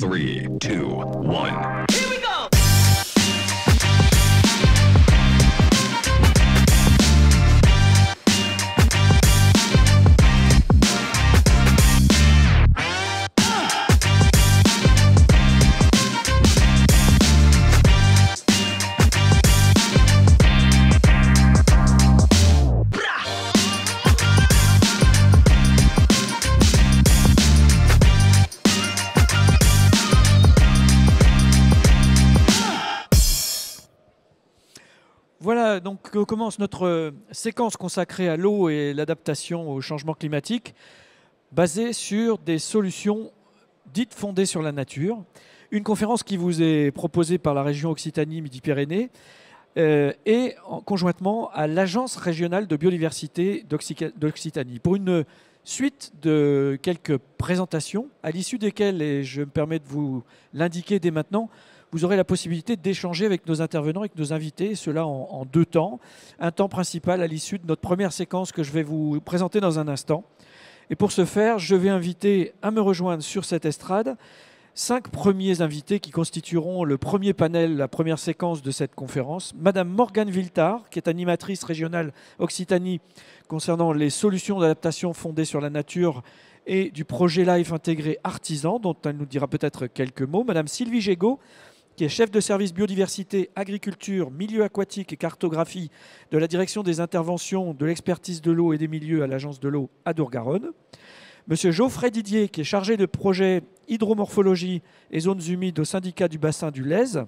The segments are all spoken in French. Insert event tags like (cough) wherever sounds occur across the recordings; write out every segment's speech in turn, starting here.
Three, two, one. Voilà, donc euh, commence notre euh, séquence consacrée à l'eau et l'adaptation au changement climatique, basée sur des solutions dites fondées sur la nature. Une conférence qui vous est proposée par la région Occitanie-Midi-Pyrénées euh, et en- conjointement à l'Agence régionale de biodiversité d'Occi- d'Occitanie. Pour une suite de quelques présentations, à l'issue desquelles, et je me permets de vous l'indiquer dès maintenant, vous aurez la possibilité d'échanger avec nos intervenants, avec nos invités, cela en, en deux temps. Un temps principal à l'issue de notre première séquence que je vais vous présenter dans un instant. Et pour ce faire, je vais inviter à me rejoindre sur cette estrade cinq premiers invités qui constitueront le premier panel, la première séquence de cette conférence. Madame Morgane Viltard, qui est animatrice régionale Occitanie concernant les solutions d'adaptation fondées sur la nature et du projet Life intégré artisan, dont elle nous dira peut-être quelques mots. Madame Sylvie Gégaud, qui est chef de service biodiversité, agriculture, milieu aquatique et cartographie de la direction des interventions de l'expertise de l'eau et des milieux à l'agence de l'eau à Dour-Garonne. Monsieur Geoffrey Didier, qui est chargé de projet hydromorphologie et zones humides au syndicat du bassin du Lèze.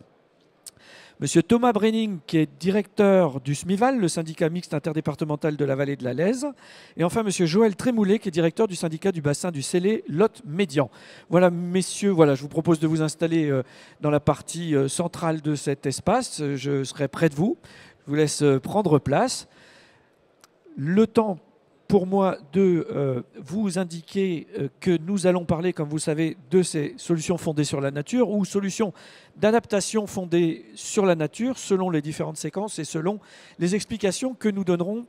Monsieur Thomas Brenning, qui est directeur du SMIVAL, le syndicat mixte interdépartemental de la vallée de la Lèze. Et enfin, Monsieur Joël Trémoulet, qui est directeur du syndicat du bassin du Célé, Lot Médian. Voilà, messieurs, voilà, je vous propose de vous installer euh, dans la partie euh, centrale de cet espace. Je serai près de vous. Je vous laisse euh, prendre place. Le temps pour moi de euh, vous indiquer euh, que nous allons parler, comme vous savez, de ces solutions fondées sur la nature ou solutions d'adaptation fondées sur la nature selon les différentes séquences et selon les explications que nous donneront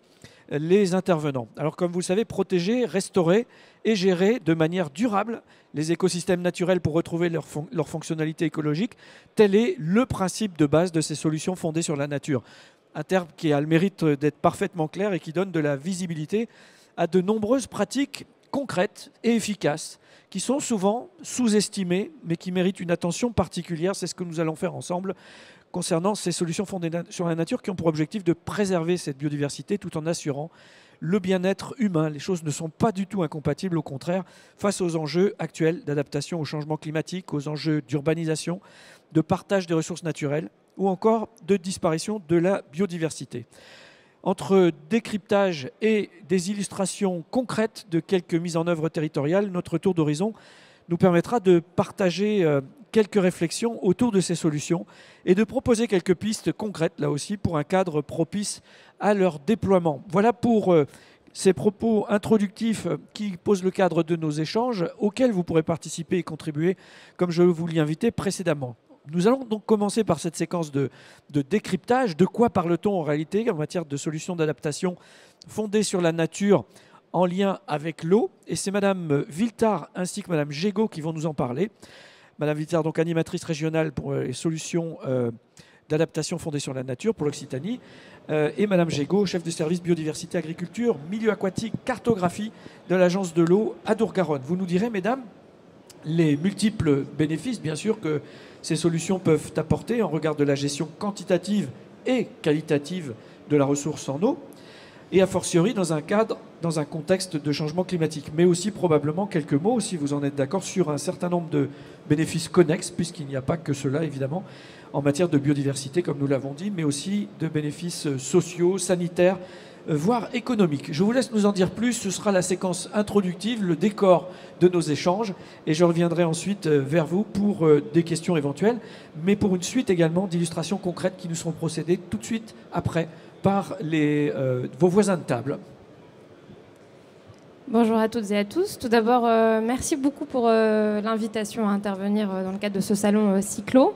les intervenants. Alors comme vous le savez, protéger, restaurer et gérer de manière durable les écosystèmes naturels pour retrouver leur fonctionnalité écologique, tel est le principe de base de ces solutions fondées sur la nature. Un terme qui a le mérite d'être parfaitement clair et qui donne de la visibilité à de nombreuses pratiques concrètes et efficaces qui sont souvent sous-estimées mais qui méritent une attention particulière. C'est ce que nous allons faire ensemble concernant ces solutions fondées sur la nature qui ont pour objectif de préserver cette biodiversité tout en assurant le bien-être humain. Les choses ne sont pas du tout incompatibles, au contraire, face aux enjeux actuels d'adaptation au changement climatique, aux enjeux d'urbanisation, de partage des ressources naturelles ou encore de disparition de la biodiversité. Entre décryptage et des illustrations concrètes de quelques mises en œuvre territoriales, notre tour d'horizon nous permettra de partager euh, quelques réflexions autour de ces solutions et de proposer quelques pistes concrètes, là aussi, pour un cadre propice à leur déploiement. Voilà pour euh, ces propos introductifs euh, qui posent le cadre de nos échanges auxquels vous pourrez participer et contribuer, comme je vous l'y invitais précédemment. Nous allons donc commencer par cette séquence de, décryptage. De quoi parle-t-on en réalité en matière de solutions d'adaptation fondées sur la nature en lien avec l'eau Et c'est Madame Viltard ainsi que Madame Gégaud qui vont nous en parler. Madame Viltard, donc animatrice régionale pour euh, les solutions euh, d'adaptation fondées sur la nature pour l'Occitanie, euh, et Madame Gégaud, chef de service biodiversité, agriculture, milieu aquatique, cartographie de l'agence de l'eau à Dour-Garonne. Vous nous direz, mesdames, les multiples bénéfices, bien sûr, que ces solutions peuvent apporter en regard de la gestion quantitative et qualitative de la ressource en eau, et a fortiori dans un cadre, dans un contexte de changement climatique. Mais aussi probablement quelques mots, si vous en êtes d'accord, sur un certain nombre de bénéfices connexes, puisqu'il n'y a pas que cela, évidemment, en matière de biodiversité, comme nous l'avons dit, mais aussi de bénéfices sociaux, sanitaires, voire économiques. Je vous laisse nous en dire plus, ce sera la séquence introductive, le décor de nos échanges, et je reviendrai ensuite euh, vers vous pour euh, des questions éventuelles, mais pour une suite également d'illustrations concrètes qui nous seront procédées tout de suite après par les, euh, vos voisins de table. Bonjour à toutes et à tous. Tout d'abord, euh, merci beaucoup pour euh, l'invitation à intervenir euh, dans le cadre de ce salon euh, Cyclo.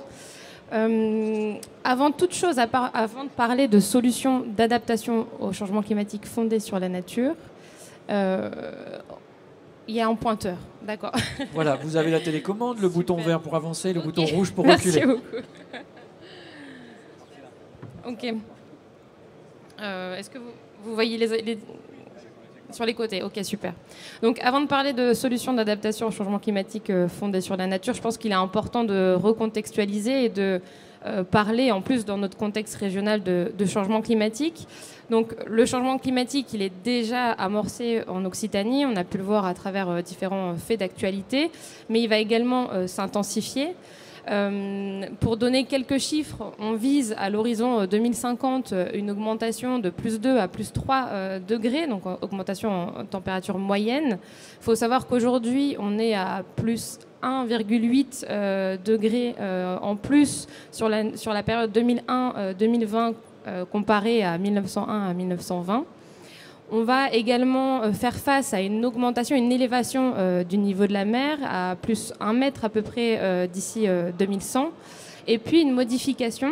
Euh, avant toute chose, avant de parler de solutions d'adaptation au changement climatique fondées sur la nature, euh, Il y a un pointeur, d'accord. Voilà, vous avez la télécommande, le bouton vert pour avancer, le bouton rouge pour Merci reculer. beaucoup. ok. Euh, Est-ce que vous, vous voyez les, les- sur les côtés Ok, super. Donc, avant de parler de solutions d'adaptation au changement climatique euh, fondées sur la nature, je pense qu'il est important de recontextualiser et de euh, parler, en plus, dans notre contexte régional, de, changement climatique. Donc, le changement climatique, il est déjà amorcé en Occitanie. On a pu le voir à travers euh, différents faits d'actualité, mais il va également s'intensifier. Euh, pour donner quelques chiffres, on vise à l'horizon euh, 2050 euh, une augmentation de plus 2 à plus 3 euh, degrés, donc euh, augmentation en température moyenne. Il faut savoir qu'aujourd'hui, on est à plus 1,8 euh, degrés euh, en plus sur la, période 2001-2020 euh, comparée à 1901 à 1920. On va également euh, faire face à une augmentation, une élévation euh, du niveau de la mer à plus 1 mètre à peu près euh, d'ici euh, 2100. Et puis une modification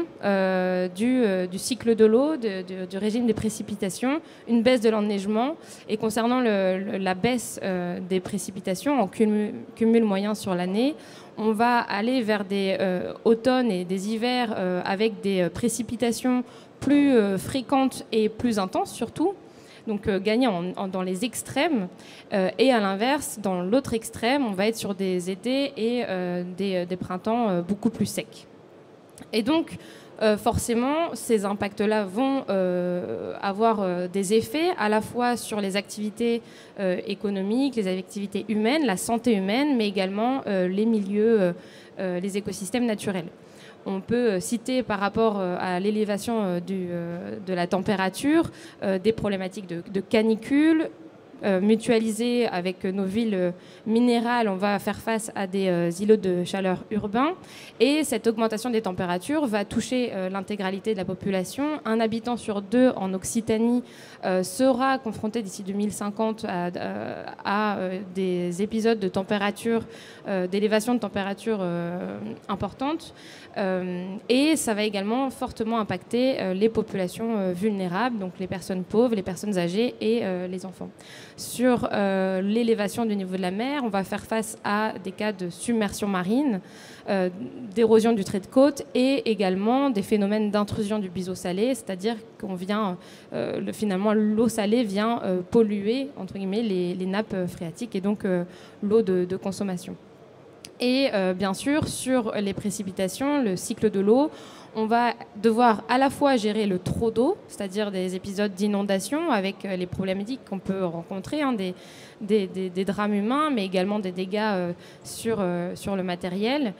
du, cycle de l'eau, du régime des précipitations, une baisse de l'enneigement. Et concernant la baisse des précipitations en cumul, moyen sur l'année, on va aller vers des automnes et des hivers avec des précipitations plus fréquentes et plus intenses surtout donc euh, gagner dans les extrêmes. Euh, et à l'inverse, dans l'autre extrême, on va être sur des étés et euh, des, printemps beaucoup plus secs. Et donc, forcément, ces impacts-là vont avoir des effets à la fois sur les activités économiques, les activités humaines, la santé humaine, mais également les milieux, les écosystèmes naturels. On peut euh, citer par rapport euh, à l'élévation euh, de la température des problématiques de, canicule. mutualisées avec nos villes minérales, on va faire face à des îlots de chaleur urbains. Et cette augmentation des températures va toucher l'intégralité de la population. Un habitant sur deux en Occitanie sera confronté d'ici 2050 à, à, des épisodes de température, d'élévation de température importante. Euh, et ça va également fortement impacter euh, les populations euh, vulnérables, donc les personnes pauvres, les personnes âgées et les enfants. Sur l'élévation du niveau de la mer, on va faire face à des cas de submersion marine, d'érosion du trait de côte et également des phénomènes d'intrusion du biseau salé, c'est-à-dire qu'on finalement, l'eau salée vient polluer entre guillemets les, nappes phréatiques et donc l'eau de consommation. Et euh, bien sûr, sur les précipitations, le cycle de l'eau, on va devoir à la fois gérer le trop d'eau, c'est-à-dire des épisodes d'inondation avec euh, les problématiques qu'on peut rencontrer, hein, des, drames humains, mais également des dégâts euh, sur, sur le matériel.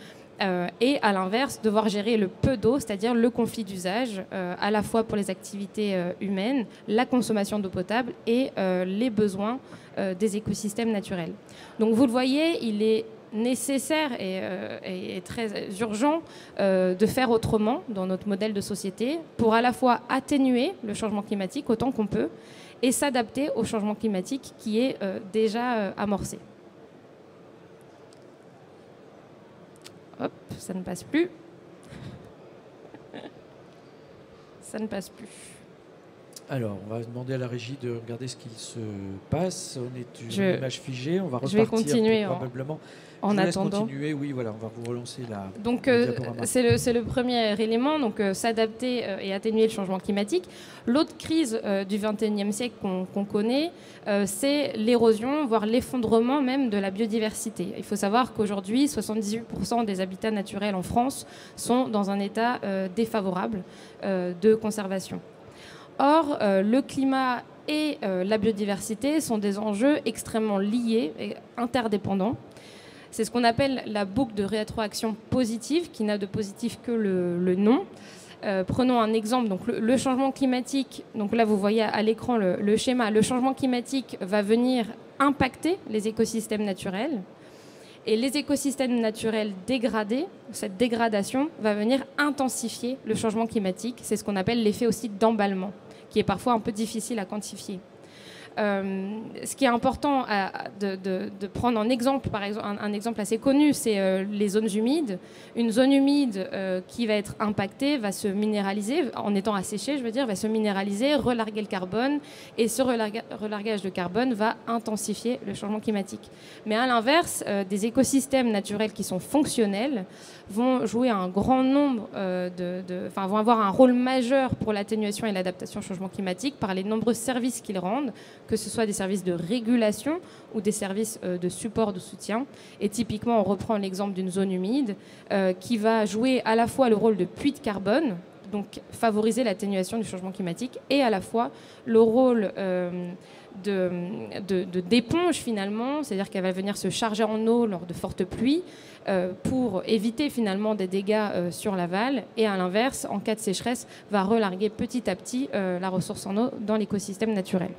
Et à l'inverse, devoir gérer le peu d'eau, c'est-à-dire le conflit d'usage, à la fois pour les activités humaines, la consommation d'eau potable et les besoins des écosystèmes naturels. Donc vous le voyez, il est nécessaire et, euh, et- très urgent euh, de faire autrement dans notre modèle de société pour à la fois atténuer le changement climatique autant qu'on peut et s'adapter au changement climatique qui est euh, déjà amorcé. Hop, ça ne passe plus. (laughs) Ça ne passe plus. Alors, on va demander à la régie de regarder ce qu'il se passe. On est une Je- image figée. On va je vais repartir continuer en- probablement. En Je attendant. continuer. Oui, voilà, on va vous relancer la. Donc euh, c'est le, premier élément, donc euh, s'adapter euh, et atténuer le changement climatique. L'autre crise du 21e siècle qu'on connaît, c'est l'érosion, voire l'effondrement même de la biodiversité. Il faut savoir qu'aujourd'hui, 78% des habitats naturels en France sont dans un état défavorable de conservation. Or, euh, le climat et euh, la biodiversité sont des enjeux extrêmement liés et interdépendants. C'est ce qu'on appelle la boucle de rétroaction positive, qui n'a de positif que le, nom. Euh, prenons un exemple. Donc, le, changement climatique, donc là vous voyez à l'écran le schéma, le changement climatique va venir impacter les écosystèmes naturels. Et les écosystèmes naturels dégradés, cette dégradation va venir intensifier le changement climatique. C'est ce qu'on appelle l'effet aussi d'emballement, qui est parfois un peu difficile à quantifier. Euh, ce qui est important de, prendre en exemple, par exemple, un, exemple assez connu, c'est euh, les zones humides. Une zone humide euh, qui va être impactée va se minéraliser, en étant asséchée, je veux dire, va se minéraliser, relarguer le carbone, et ce relargage de carbone va intensifier le changement climatique. Mais à l'inverse, des écosystèmes naturels qui sont fonctionnels vont jouer un grand nombre de, enfin, vont avoir un rôle majeur pour l'atténuation et l'adaptation au changement climatique par les nombreux services qu'ils rendent que ce soit des services de régulation ou des services euh, de support, de soutien. Et typiquement, on reprend l'exemple d'une zone humide euh, qui va jouer à la fois le rôle de puits de carbone, donc favoriser l'atténuation du changement climatique, et à la fois le rôle euh, d'éponge finalement, c'est-à-dire qu'elle va venir se charger en eau lors de fortes pluies pour éviter finalement des dégâts sur l'aval, et à l'inverse, en cas de sécheresse, va relarguer petit à petit la ressource en eau dans l'écosystème naturel.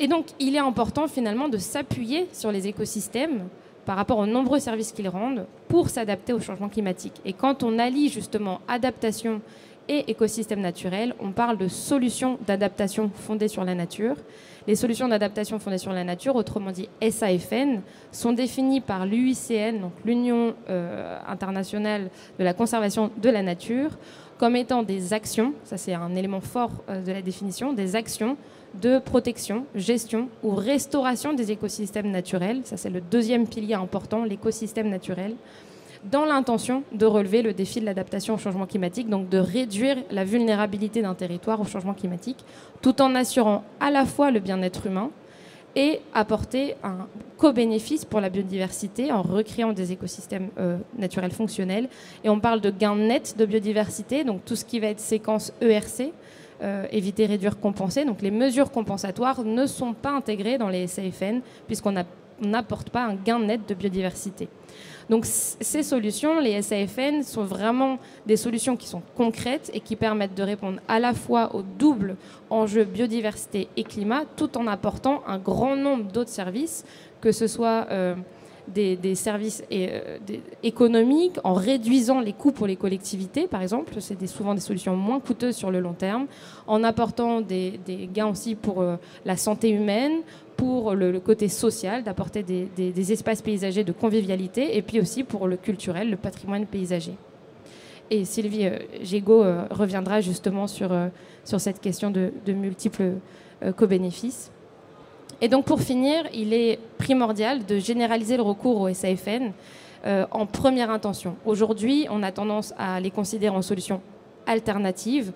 Et donc, il est important finalement de s'appuyer sur les écosystèmes par rapport aux nombreux services qu'ils rendent pour s'adapter au changement climatique. Et quand on allie justement adaptation et écosystème naturel, on parle de solutions d'adaptation fondées sur la nature. Les solutions d'adaptation fondées sur la nature, autrement dit SAFN, sont définies par l'UICN, l'Union euh, internationale de la conservation de la nature, comme étant des actions, ça c'est un élément fort euh, de la définition, des actions de protection, gestion ou restauration des écosystèmes naturels. Ça, c'est le deuxième pilier important, l'écosystème naturel, dans l'intention de relever le défi de l'adaptation au changement climatique, donc de réduire la vulnérabilité d'un territoire au changement climatique, tout en assurant à la fois le bien-être humain et apporter un co-bénéfice pour la biodiversité en recréant des écosystèmes euh, naturels fonctionnels. Et on parle de gain net de biodiversité, donc tout ce qui va être séquence ERC, euh, éviter, réduire, compenser. Donc les mesures compensatoires ne sont pas intégrées dans les SAFN puisqu'on n'apporte pas un gain net de biodiversité. Donc ces solutions, les SAFN, sont vraiment des solutions qui sont concrètes et qui permettent de répondre à la fois au double enjeu biodiversité et climat, tout en apportant un grand nombre d'autres services, que ce soit euh, des, services euh, économiques, en réduisant les coûts pour les collectivités, par exemple. C'est souvent des solutions moins coûteuses sur le long terme, en apportant des, gains aussi pour euh, la santé humaine, pour le, côté social, d'apporter des, espaces paysagers de convivialité, et puis aussi pour le culturel, le patrimoine paysager. Et Sylvie euh, Gégaud reviendra justement sur, cette question de multiples co-bénéfices. Et donc pour finir, il est primordial de généraliser le recours au SAFN euh, en première intention. Aujourd'hui, on a tendance à les considérer en solution alternative.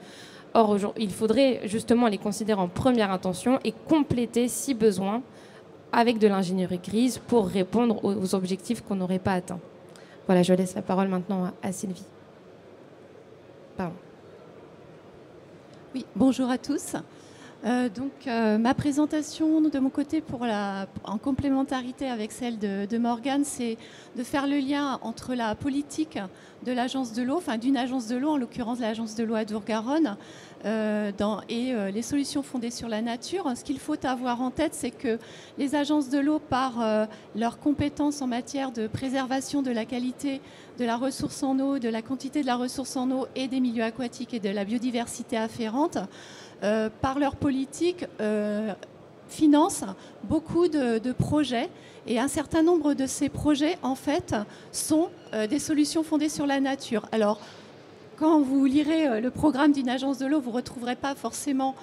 Or, il faudrait justement les considérer en première intention et compléter, si besoin, avec de l'ingénierie grise pour répondre aux objectifs qu'on n'aurait pas atteints. Voilà, je laisse la parole maintenant à Sylvie. Pardon. Oui, bonjour à tous. Euh, donc euh, ma présentation de mon côté en complémentarité avec celle de, de Morgane, c'est de faire le lien entre la politique de l'agence de l'eau, enfin d'une agence de l'eau, en l'occurrence l'agence de l'eau à Dourgaronne, euh, et les solutions fondées sur la nature. Ce qu'il faut avoir en tête, c'est que les agences de l'eau, par leurs compétences en matière de préservation de la qualité de la ressource en eau, de la quantité de la ressource en eau et des milieux aquatiques et de la biodiversité afférente, euh, par leur politique, euh, financent beaucoup de, projets. Et un certain nombre de ces projets, en fait, sont euh, des solutions fondées sur la nature. Alors, quand vous lirez le programme d'une agence de l'eau, vous ne retrouverez pas forcément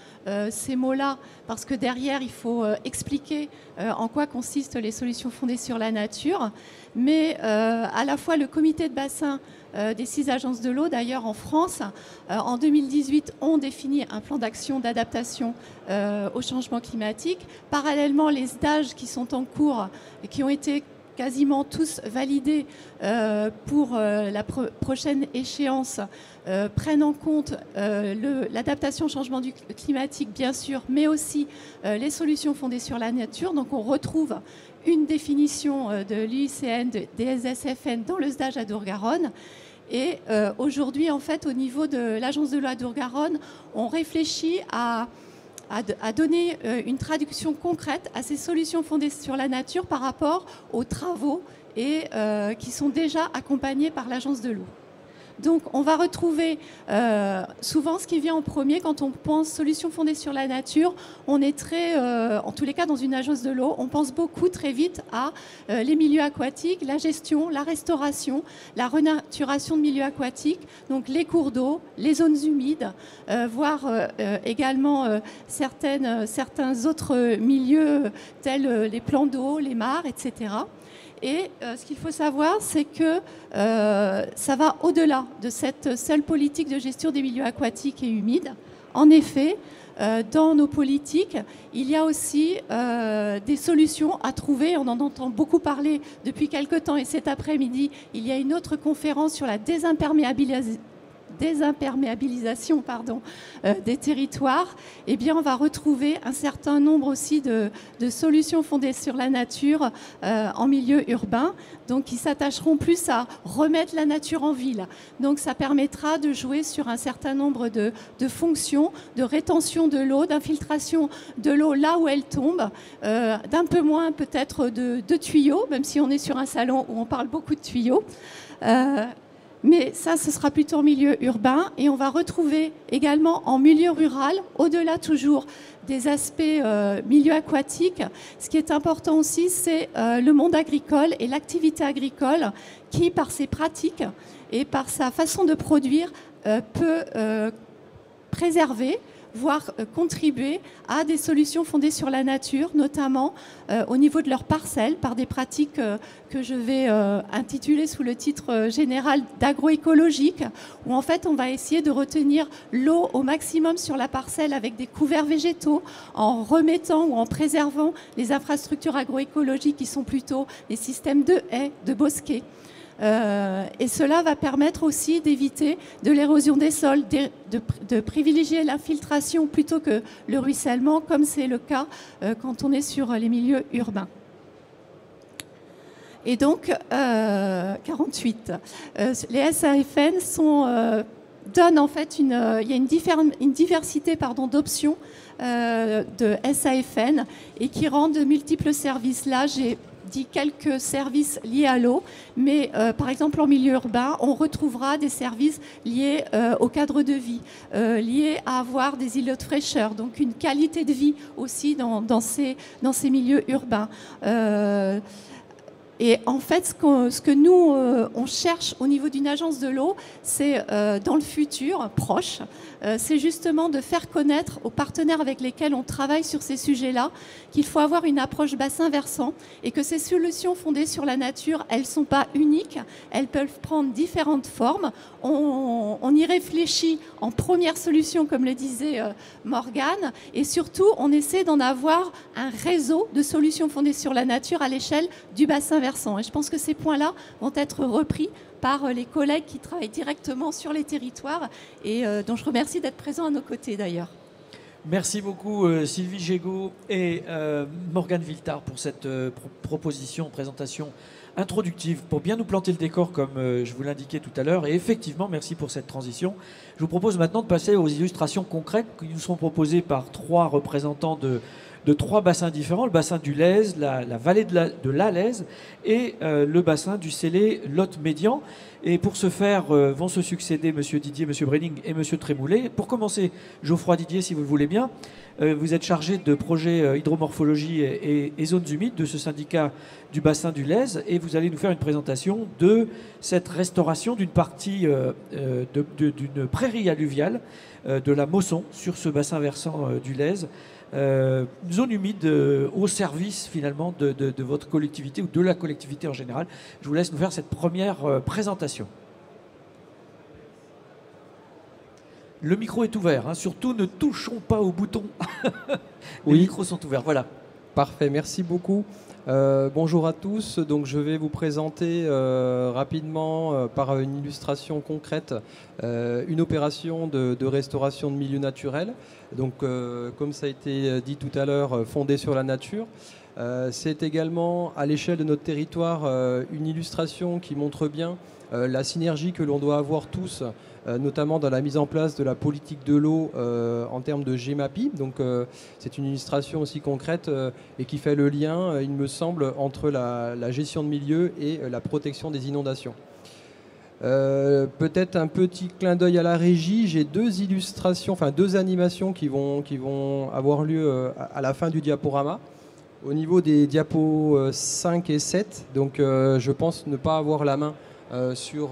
ces mots-là, parce que derrière, il faut expliquer en quoi consistent les solutions fondées sur la nature. Mais à la fois le comité de bassin euh, des six agences de l'eau. D'ailleurs, en France, euh, en 2018, ont défini un plan d'action d'adaptation euh, au changement climatique. Parallèlement, les stages qui sont en cours et qui ont été quasiment tous validés pour la prochaine échéance prennent en compte l'adaptation au changement climatique, bien sûr, mais aussi les solutions fondées sur la nature. Donc on retrouve une définition de l'UICN, des SFN dans le stage à Dourgaronne. Et euh, aujourd'hui, en fait, au niveau de l'agence de loi d'Ourgaronne, on réfléchit à, donner euh, une traduction concrète à ces solutions fondées sur la nature par rapport aux travaux euh, qui sont déjà accompagnés par l'agence de l'eau. Donc on va retrouver euh, souvent ce qui vient en premier quand on pense solutions fondées sur la nature. On est très, euh, en tous les cas dans une agence de l'eau, on pense beaucoup très vite à euh, les milieux aquatiques, la gestion, la restauration, la renaturation de milieux aquatiques, donc les cours d'eau, les zones humides, voire également certains autres milieux tels les plans d'eau, les mares, etc. Et euh, ce qu'il faut savoir, c'est que euh, ça va au-delà de cette seule politique de gestion des milieux aquatiques et humides. En effet, euh, dans nos politiques, il y a aussi des solutions à trouver. On en entend beaucoup parler depuis quelque temps et cet après-midi, il y a une autre conférence sur la désimperméabilisation désimperméabilisation pardon, euh, des territoires, eh bien, on va retrouver un certain nombre aussi de, solutions fondées sur la nature euh, en milieu urbain, donc qui s'attacheront plus à remettre la nature en ville. Donc ça permettra de jouer sur un certain nombre de, fonctions de rétention de l'eau, d'infiltration de l'eau là où elle tombe, euh, d'un peu moins peut-être de, tuyaux, même si on est sur un salon où on parle beaucoup de tuyaux. Mais ça, ce sera plutôt en milieu urbain. Et on va retrouver également en milieu rural, au-delà toujours des aspects euh, milieu aquatique, ce qui est important aussi, c'est euh, le monde agricole et l'activité agricole qui, par ses pratiques et par sa façon de produire, euh, peut préserver voire euh, contribuer à des solutions fondées sur la nature, notamment euh, au niveau de leurs parcelles, par des pratiques euh, que je vais intituler sous le titre général d'agroécologique, où en fait on va essayer de retenir l'eau au maximum sur la parcelle avec des couverts végétaux, en remettant ou en préservant les infrastructures agroécologiques qui sont plutôt les systèmes de haies, de bosquets. Euh, et cela va permettre aussi d'éviter de l'érosion des sols, de, privilégier l'infiltration plutôt que le ruissellement, comme c'est le cas euh, quand on est sur les milieux urbains. Et donc, 48. Euh, les SAFN donnent en fait une, y a une, une diversité d'options de SAFN et qui rendent de multiples services. Là, j'ai dit quelques services liés à l'eau, mais euh, par exemple en milieu urbain, on retrouvera des services liés euh, au cadre de vie, euh, liés à avoir des îlots de fraîcheur, donc une qualité de vie aussi dans, ces, dans ces milieux urbains. Et en fait, ce, que nous, euh, on cherche au niveau d'une agence de l'eau, c'est euh, dans le futur proche, euh, c'est justement de faire connaître aux partenaires avec lesquels on travaille sur ces sujets-là qu'il faut avoir une approche bassin versant et que ces solutions fondées sur la nature, elles ne sont pas uniques, elles peuvent prendre différentes formes. On, y réfléchit en première solution, comme le disait Morgane, et surtout, on essaie d'en avoir un réseau de solutions fondées sur la nature à l'échelle du bassin et je pense que ces points-là vont être repris par euh, les collègues qui travaillent directement sur les territoires et euh, dont je remercie d'être présents à nos côtés d'ailleurs. Merci beaucoup euh, Sylvie Gégaud et Morgane Viltard pour cette proposition, présentation introductive pour bien nous planter le décor comme je vous l'indiquais tout à l'heure. Et effectivement, merci pour cette transition. Je vous propose maintenant de passer aux illustrations concrètes qui nous sont proposées par trois représentants de de trois bassins différents, le bassin du Lèze, la, vallée de la, de et euh, le bassin du Célé Lot Médian. Et pour ce faire, euh, vont se succéder M. Didier, M. Brenning et M. Trémoulet. Pour commencer, Geoffroy Didier, si vous le voulez bien, euh, vous êtes chargé de projet hydromorphologie et, zones humides de ce syndicat du bassin du Lèze et vous allez nous faire une présentation de cette restauration d'une partie d'une prairie alluviale de la Mosson sur ce bassin versant du Lèze euh, une zone humide euh, au service finalement de, votre collectivité ou de la collectivité en général. Je vous laisse nous faire cette première euh, présentation. Le micro est ouvert, hein. surtout ne touchons pas au bouton. (laughs) Les micros sont ouverts, voilà. Parfait, merci beaucoup. Euh, bonjour à tous. Donc, je vais vous présenter euh, rapidement, euh, par une illustration concrète, une opération de, restauration de milieux naturels. Donc, comme ça a été dit tout à l'heure, fondée sur la nature. C'est également, à l'échelle de notre territoire, une illustration qui montre bien la synergie que l'on doit avoir tous notamment dans la mise en place de la politique de l'eau euh, en termes de GMAPI. Donc euh, c'est une illustration aussi concrète et qui fait le lien, il me semble, entre la, gestion de milieu et la protection des inondations. Euh, peut-être un petit clin d'œil à la régie. J'ai deux illustrations, enfin deux animations qui vont, qui vont avoir lieu euh, à la fin du diaporama. Au niveau des diapos 5 et 7, donc je pense ne pas avoir la main sur,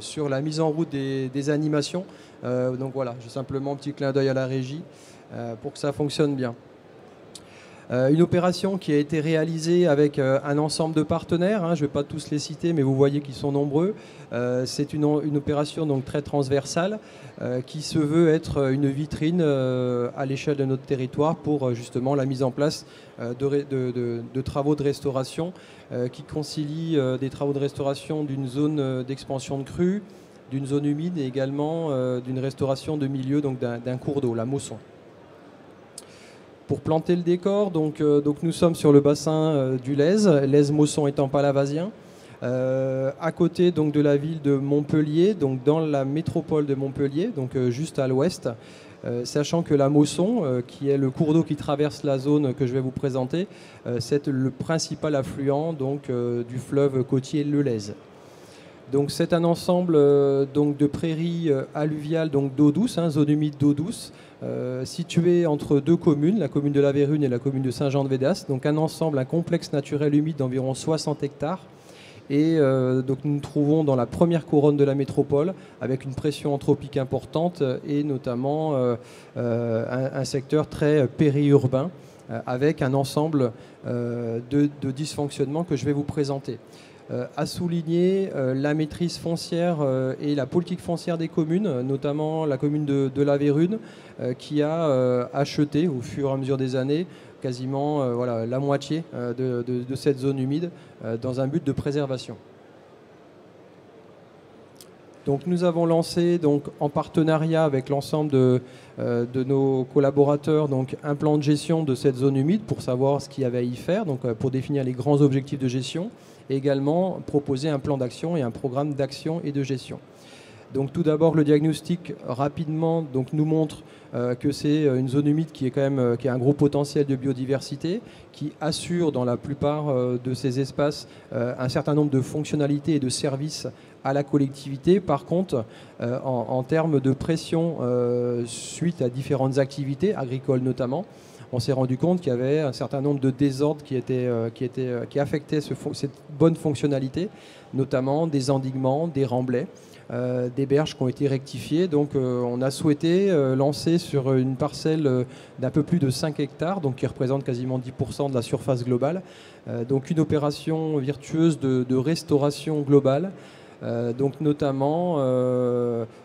sur la mise en route des, des animations. donc voilà, j'ai simplement un petit clin d'œil à la régie pour que ça fonctionne bien. Euh, une opération qui a été réalisée avec euh, un ensemble de partenaires, hein, je ne vais pas tous les citer, mais vous voyez qu'ils sont nombreux. Euh, c'est une, opération donc très transversale qui se veut être une vitrine à l'échelle de notre territoire pour justement la mise en place de, travaux de restauration qui concilient des travaux de restauration d'une zone d'expansion de crue, d'une zone humide et également d'une restauration de milieu donc d'un cours d'eau, la Mosson pour planter le décor, donc, euh, donc nous sommes sur le bassin euh, du Lez, Lez-Mosson étant palavasien, euh, à côté donc, de la ville de Montpellier, donc dans la métropole de Montpellier, donc juste à l'ouest. sachant que la Mosson, qui est le cours d'eau qui traverse la zone que je vais vous présenter, c'est le principal affluent donc, du fleuve côtier le Lez. Donc c'est un ensemble donc, de prairies alluviales d'eau douce, hein, zone humide d'eau douce, euh, situé entre deux communes, la commune de La Vérune et la commune de Saint-Jean-de-Védas. Donc un ensemble, un complexe naturel humide d'environ 60 hectares. Et euh, donc nous nous trouvons dans la première couronne de la métropole avec une pression anthropique importante et notamment euh, un, secteur très périurbain avec un ensemble de dysfonctionnements que je vais vous présenter. Euh, à souligner euh, la maîtrise foncière euh, et la politique foncière des communes, notamment la commune de, La Vérune, qui a acheté au fur et à mesure des années quasiment voilà, la moitié de, cette zone humide dans un but de préservation. Donc nous avons lancé donc, en partenariat avec l'ensemble de, nos collaborateurs donc, un plan de gestion de cette zone humide pour savoir ce qu'il y avait à y faire, donc, pour définir les grands objectifs de gestion et également proposer un plan d'action et un programme d'action et de gestion. Donc tout d'abord, le diagnostic rapidement donc, nous montre euh, que c'est euh, une zone humide qui est quand même euh, qui a un gros potentiel de biodiversité, qui assure dans la plupart de ces espaces un certain nombre de fonctionnalités et de services à la collectivité. Par contre, en, en, termes de pression suite à différentes activités, agricoles notamment, on s'est rendu compte qu'il y avait un certain nombre de désordres qui, étaient, euh, qui, étaient, euh, qui affectaient cette bonne fonctionnalité, notamment des endiguements, des remblais. Euh, des berges qui ont été rectifiées. Donc on a souhaité lancer sur une parcelle d'un peu plus de 5 hectares, donc qui représente quasiment 10% de la surface globale, donc une opération virtueuse de, restauration globale. donc notamment,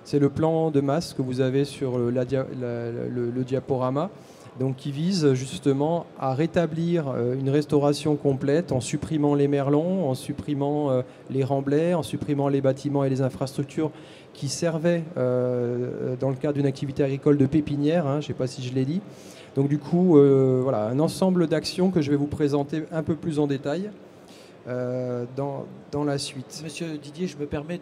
c'est le plan de masse que vous avez sur le, le diaporama donc qui vise justement à rétablir euh, une restauration complète en supprimant les merlons, en supprimant euh, les remblais, en supprimant les bâtiments et les infrastructures qui servaient euh, dans le cadre d'une activité agricole de pépinière, hein, je ne sais pas si je l'ai dit. Donc du coup, voilà, un ensemble d'actions que je vais vous présenter un peu plus en détail. Dans, dans, la suite. Monsieur Didier, je me permets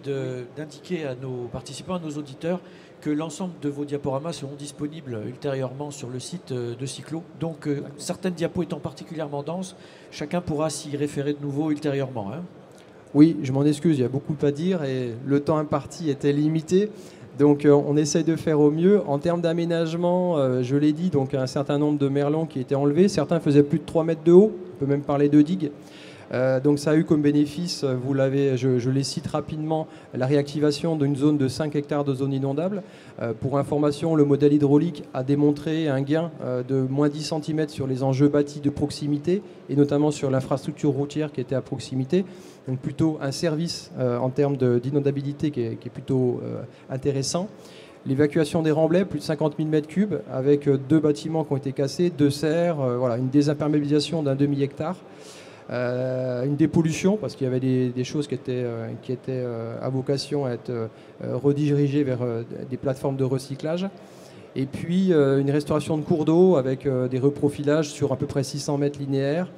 d'indiquer à nos participants, à nos auditeurs, que l'ensemble de vos diaporamas seront disponibles ultérieurement sur le site euh, de Cyclo. Donc, euh, certaines diapos étant particulièrement denses, chacun pourra s'y référer de nouveau ultérieurement. Hein. Oui, je m'en excuse, il y a beaucoup à dire et le temps imparti était limité. Donc euh, on essaye de faire au mieux. En termes d'aménagement, je l'ai dit, donc un certain nombre de merlons qui étaient enlevés. Certains faisaient plus de 3 mètres de haut. On peut même parler de digues. Euh, donc ça a eu comme bénéfice, vous l'avez, je, les cite rapidement, la réactivation d'une zone de 5 hectares de zone inondable. Euh, pour information, le modèle hydraulique a démontré un gain euh, de moins 10 cm sur les enjeux bâtis de proximité et notamment sur l'infrastructure routière qui était à proximité. Donc plutôt un service en termes d'inondabilité qui, est plutôt intéressant. L'évacuation des remblais, plus de 50 000 m3, avec deux bâtiments qui ont été cassés, deux serres, voilà, une désimperméabilisation d'un demi-hectare. Euh, une dépollution, parce qu'il y avait des, choses qui étaient, euh, qui étaient euh, à vocation à être redirigées vers des plateformes de recyclage. Et puis une restauration de cours d'eau avec des reprofilages sur à peu près 600 mètres linéaires.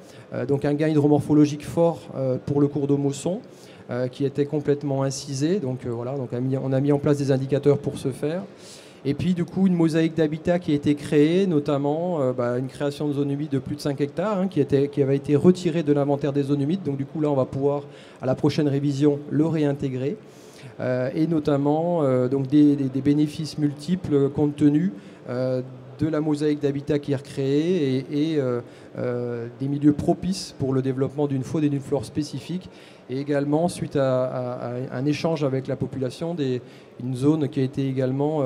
donc un gain hydromorphologique fort pour le cours d'eau Mosson. qui était complètement incisé. Donc voilà, donc on a mis en place des indicateurs pour ce faire. Et puis, du coup, une mosaïque d'habitat qui a été créée, notamment euh, bah, une création de zones humides de plus de 5 hectares, hein, qui, avait été retirée de l'inventaire des zones humides. Donc, du coup, là, on va pouvoir, à la prochaine révision, le réintégrer. et notamment donc des, bénéfices multiples compte tenu de la mosaïque d'habitat qui est recréée et, des milieux propices pour le développement d'une faune et d'une flore spécifique et également suite à, un échange avec la population, une zone qui a été également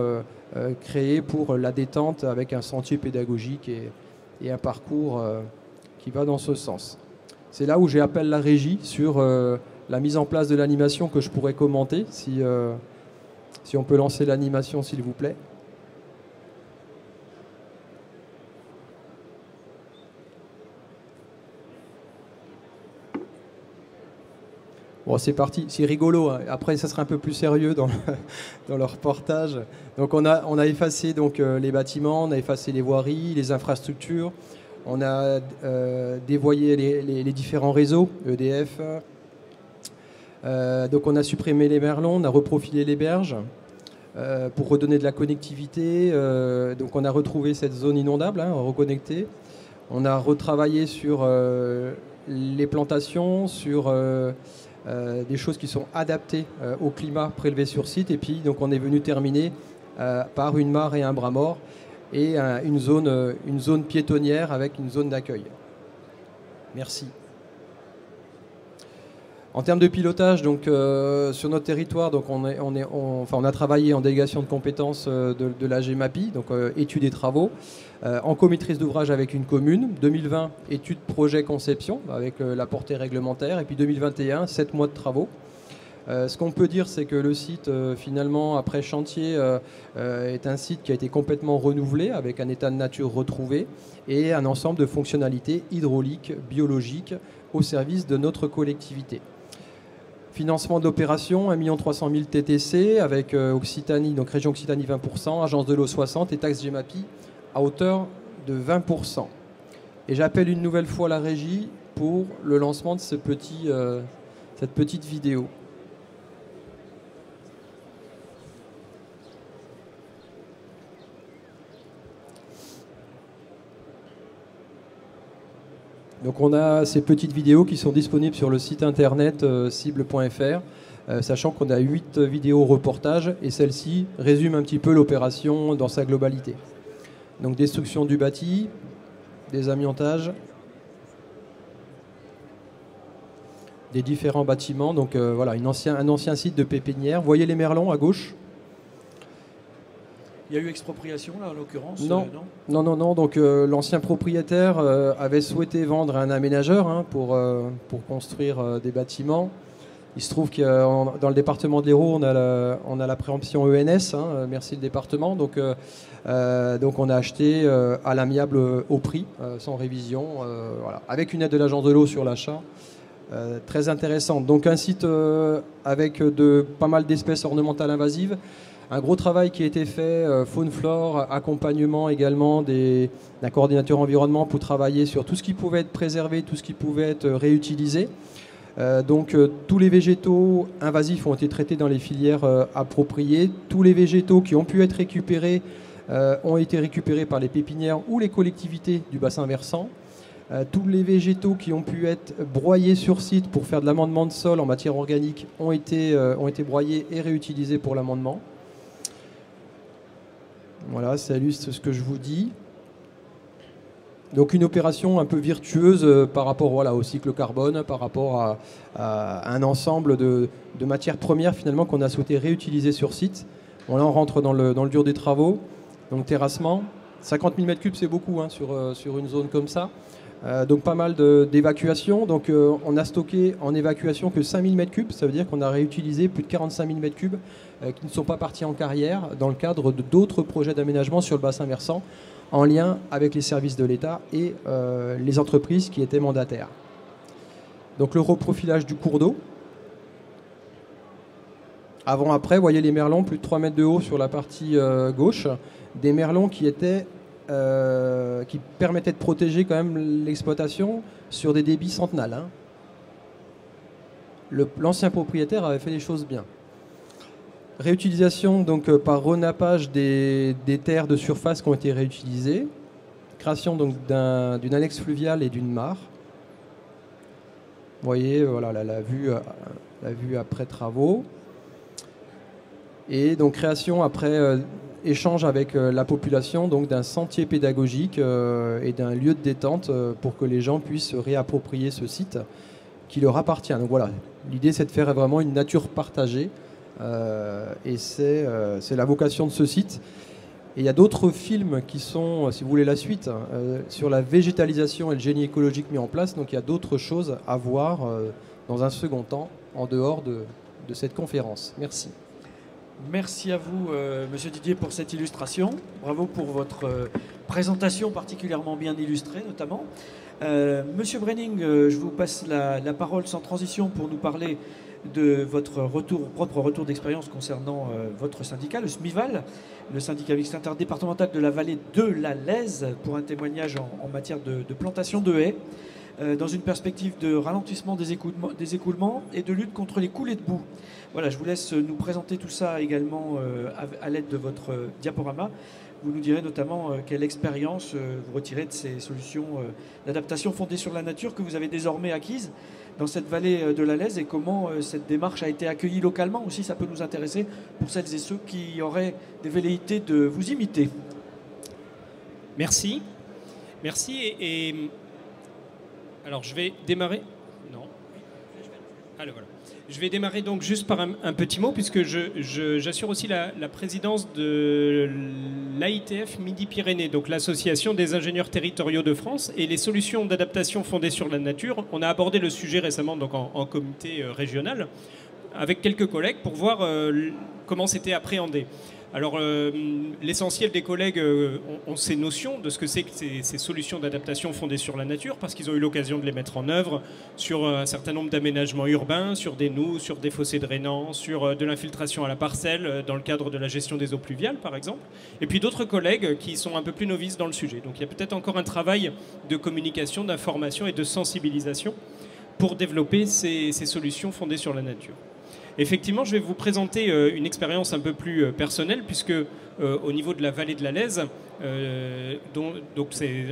créée pour la détente avec un sentier pédagogique et, un parcours qui va dans ce sens. C'est là où j'appelle la régie sur euh, la mise en place de l'animation que je pourrais commenter, si, euh, si on peut lancer l'animation s'il vous plaît. Bon, c'est parti, c'est rigolo. Hein. Après, ça sera un peu plus sérieux dans le, (laughs) dans reportage. Donc, on a, on a effacé donc, euh, les bâtiments, on a effacé les voiries, les infrastructures, on a euh, dévoyé les, différents réseaux, EDF. Euh, donc on a supprimé les merlons, on a reprofilé les berges pour redonner de la connectivité. donc on a retrouvé cette zone inondable, hein, reconnectée. On a retravaillé sur les plantations, sur des choses qui sont adaptées au climat prélevé sur site. Et puis donc on est venu terminer par une mare et un bras mort et une, zone, euh, une zone piétonnière avec une zone d'accueil. Merci. En termes de pilotage, donc, euh, sur notre territoire, donc, on, a travaillé en délégation de compétences euh, de, la GMAPI, donc études et travaux, en commitrice d'ouvrage avec une commune. 2020, études, projet, conception, avec la portée réglementaire. Et puis 2021, 7 mois de travaux. Euh, ce qu'on peut dire, c'est que le site, euh, finalement, après chantier, euh, est un site qui a été complètement renouvelé avec un état de nature retrouvé et un ensemble de fonctionnalités hydrauliques, biologiques au service de notre collectivité. Financement d'opération, 1 300 000 TTC avec Occitanie, donc région Occitanie 20%, agence de l'eau 60 et taxe GEMAPI à hauteur de 20%. Et j'appelle une nouvelle fois la régie pour le lancement de petit, cette petite vidéo. Donc on a ces petites vidéos qui sont disponibles sur le site internet euh, cible.fr, euh, sachant qu'on a 8 vidéos reportages et celle-ci résume un petit peu l'opération dans sa globalité. Donc destruction du bâti, désamiantage des différents bâtiments. Donc euh, voilà, un ancien site de pépinière. Voyez les merlons à gauche il y a eu expropriation là en l'occurrence euh, non. non. non, non, Donc euh, l'ancien propriétaire euh, avait souhaité vendre un aménageur hein, pour, pour construire des bâtiments. Il se trouve que dans le département de l'Hérault, on a la, on a la préemption ENS. Hein, merci le département. Donc, donc on a acheté à l'amiable au prix, sans révision, voilà, avec une aide de l'agence de l'eau sur l'achat. très intéressante. Donc un site avec de, pas mal d'espèces ornementales invasives un gros travail qui a été fait, euh, faune-flore, accompagnement également d'un coordinateur environnement pour travailler sur tout ce qui pouvait être préservé, tout ce qui pouvait être réutilisé. Euh, donc euh, tous les végétaux invasifs ont été traités dans les filières appropriées. Tous les végétaux qui ont pu être récupérés ont été récupérés par les pépinières ou les collectivités du bassin versant. tous les végétaux qui ont pu être broyés sur site pour faire de l'amendement de sol en matière organique ont été, ont été broyés et réutilisés pour l'amendement. Voilà, ça illustre ce que je vous dis. Donc une opération un peu virtueuse euh, par rapport voilà, au cycle carbone, par rapport à, un ensemble de, matières premières finalement qu'on a souhaité réutiliser sur site. On là on rentre dans le, dur des travaux. Donc terrassement, 50 000 m3 c'est beaucoup hein, euh, sur une zone comme ça. Euh, donc pas mal d'évacuation. Donc on a stocké en évacuation que 5000 m3, ça veut dire qu'on a réutilisé plus de 45 000 m3 euh, qui ne sont pas partis en carrière dans le cadre d'autres projets d'aménagement sur le bassin versant en lien avec les services de l'État et euh, les entreprises qui étaient mandataires. Donc le reprofilage du cours d'eau. Avant-après, voyez les merlons, plus de 3 mètres de haut sur la partie euh, gauche, des merlons qui étaient qui permettaient de protéger quand même l'exploitation sur des débits centenales. Hein. L'ancien propriétaire avait fait les choses bien. Réutilisation donc euh, par renappage des, terres de surface qui ont été réutilisées. Création donc d'une annexe fluviale et d'une mare. Vous voyez, voilà euh, la vue après travaux. Et donc création après échange avec la population donc d'un sentier pédagogique et d'un lieu de détente pour que les gens puissent se réapproprier ce site qui leur appartient. Donc voilà, l'idée c'est de faire vraiment une nature partagée et c'est la vocation de ce site. Et il y a d'autres films qui sont, si vous voulez la suite, hein, euh, sur la végétalisation et le génie écologique mis en place. Donc il y a d'autres choses à voir euh, dans un second temps, en dehors de, de cette conférence. Merci. Merci à vous, euh, Monsieur Didier, pour cette illustration. Bravo pour votre présentation particulièrement bien illustrée, notamment. Monsieur Brenning, je vous passe la, parole sans transition pour nous parler de votre propre retour d'expérience concernant votre syndicat, le SMIVAL le syndicat mixte interdépartemental de la vallée de la Lèze pour un témoignage en, matière de, plantation de haies euh, dans une perspective de ralentissement des écoulements, et de lutte contre les coulées de boue. Voilà, je vous laisse nous présenter tout ça également euh, à, l'aide de votre euh, diaporama. Vous nous direz notamment quelle expérience vous retirez de ces solutions d'adaptation fondées sur la nature que vous avez désormais acquises dans cette vallée euh, de la Lèze et comment euh, cette démarche a été accueillie localement aussi. Ça peut nous intéresser pour celles et ceux qui auraient des velléités de vous imiter. Merci. Merci. Et, alors, je vais démarrer. Non. Alors, voilà. Je vais démarrer donc juste par un, petit mot, puisque j'assure aussi la, présidence de l'AITF Midi-Pyrénées, donc l'Association des ingénieurs territoriaux de France, et les solutions d'adaptation fondées sur la nature. On a abordé le sujet récemment donc en, comité euh, régional avec quelques collègues pour voir euh, comment c'était appréhendé. Alors, euh, l'essentiel des collègues euh, ont, ces notions de ce que c'est que ces, solutions d'adaptation fondées sur la nature, parce qu'ils ont eu l'occasion de les mettre en œuvre sur un certain nombre d'aménagements urbains, sur des nous, sur des fossés drainants, sur euh, de l'infiltration à la parcelle, dans le cadre de la gestion des eaux pluviales, par exemple. Et puis d'autres collègues qui sont un peu plus novices dans le sujet. Donc, il y a peut-être encore un travail de communication, d'information et de sensibilisation pour développer ces solutions fondées sur la nature. Effectivement, je vais vous présenter euh, une expérience un peu plus euh, personnelle, puisque euh, au niveau de la vallée de la Lèze, donc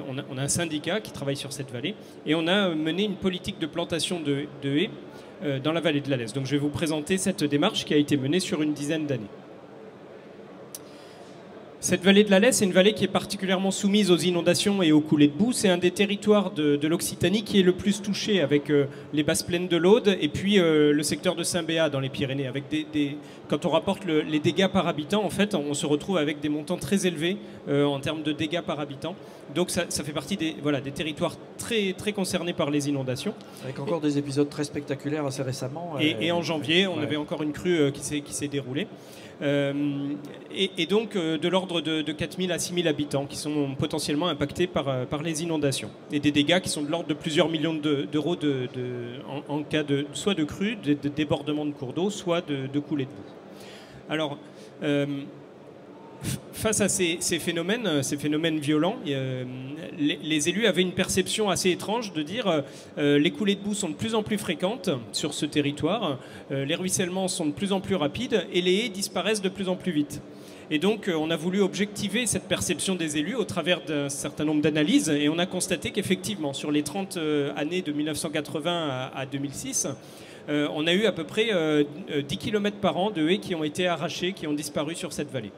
on a, un syndicat qui travaille sur cette vallée, et on a mené une politique de plantation de, haies dans la vallée de la Lèze. Donc je vais vous présenter cette démarche qui a été menée sur une dizaine d'années. Cette vallée de la Lesse, c'est une vallée qui est particulièrement soumise aux inondations et aux coulées de boue. C'est un des territoires de, l'Occitanie qui est le plus touché avec euh, les basses plaines de l'Aude et puis euh, le secteur de Saint-Béat dans les Pyrénées. Avec des, quand on rapporte les dégâts par habitant, en fait, on se retrouve avec des montants très élevés euh, en termes de dégâts par habitant. Donc ça, fait partie des, voilà, des territoires très, très concernés par les inondations. Avec encore des épisodes très spectaculaires assez récemment. Et, en janvier, on avait encore une crue qui s'est déroulée. Euh, et, donc euh, de l'ordre de, de 4000 à 6000 habitants qui sont potentiellement impactés par, euh, par les inondations. Et des dégâts qui sont de l'ordre de plusieurs millions d'euros de, en, cas de soit de crues, de, débordements de cours d'eau, soit de, coulées de boue. Alors, face à ces, phénomènes, ces phénomènes violents, les, élus avaient une perception assez étrange de dire euh, les coulées de boue sont de plus en plus fréquentes sur ce territoire, euh, les ruissellements sont de plus en plus rapides et les haies disparaissent de plus en plus vite. Et donc, euh, on a voulu objectiver cette perception des élus au travers d'un certain nombre d'analyses et on a constaté qu'effectivement, sur les 30 années de 1980 à, 2006, on a eu à peu près 10 km par an de haies qui ont été arrachées, qui ont disparu sur cette vallée.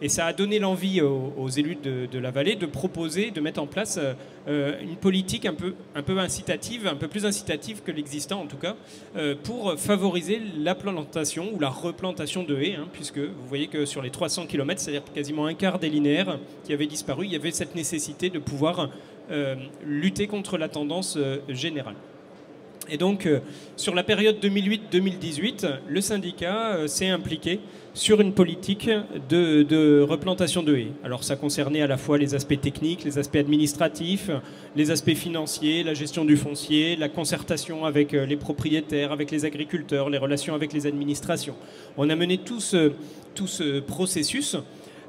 Et ça a donné l'envie aux, élus de, la vallée de proposer, de mettre en place euh, euh, une politique un peu, incitative, un peu plus incitative que l'existant en tout cas, euh, pour favoriser la plantation ou la replantation de haies, hein, puisque vous voyez que sur les 300 km, c'est-à-dire quasiment un quart des linéaires qui avaient disparu, il y avait cette nécessité de pouvoir lutter contre la tendance générale. Et donc, sur la période 2008-2018, le syndicat s'est impliqué sur une politique de, replantation de haies. Alors ça concernait à la fois les aspects techniques, les aspects administratifs, les aspects financiers, la gestion du foncier, la concertation avec euh, les propriétaires, avec les agriculteurs, les relations avec les administrations. On a mené tout tout ce processus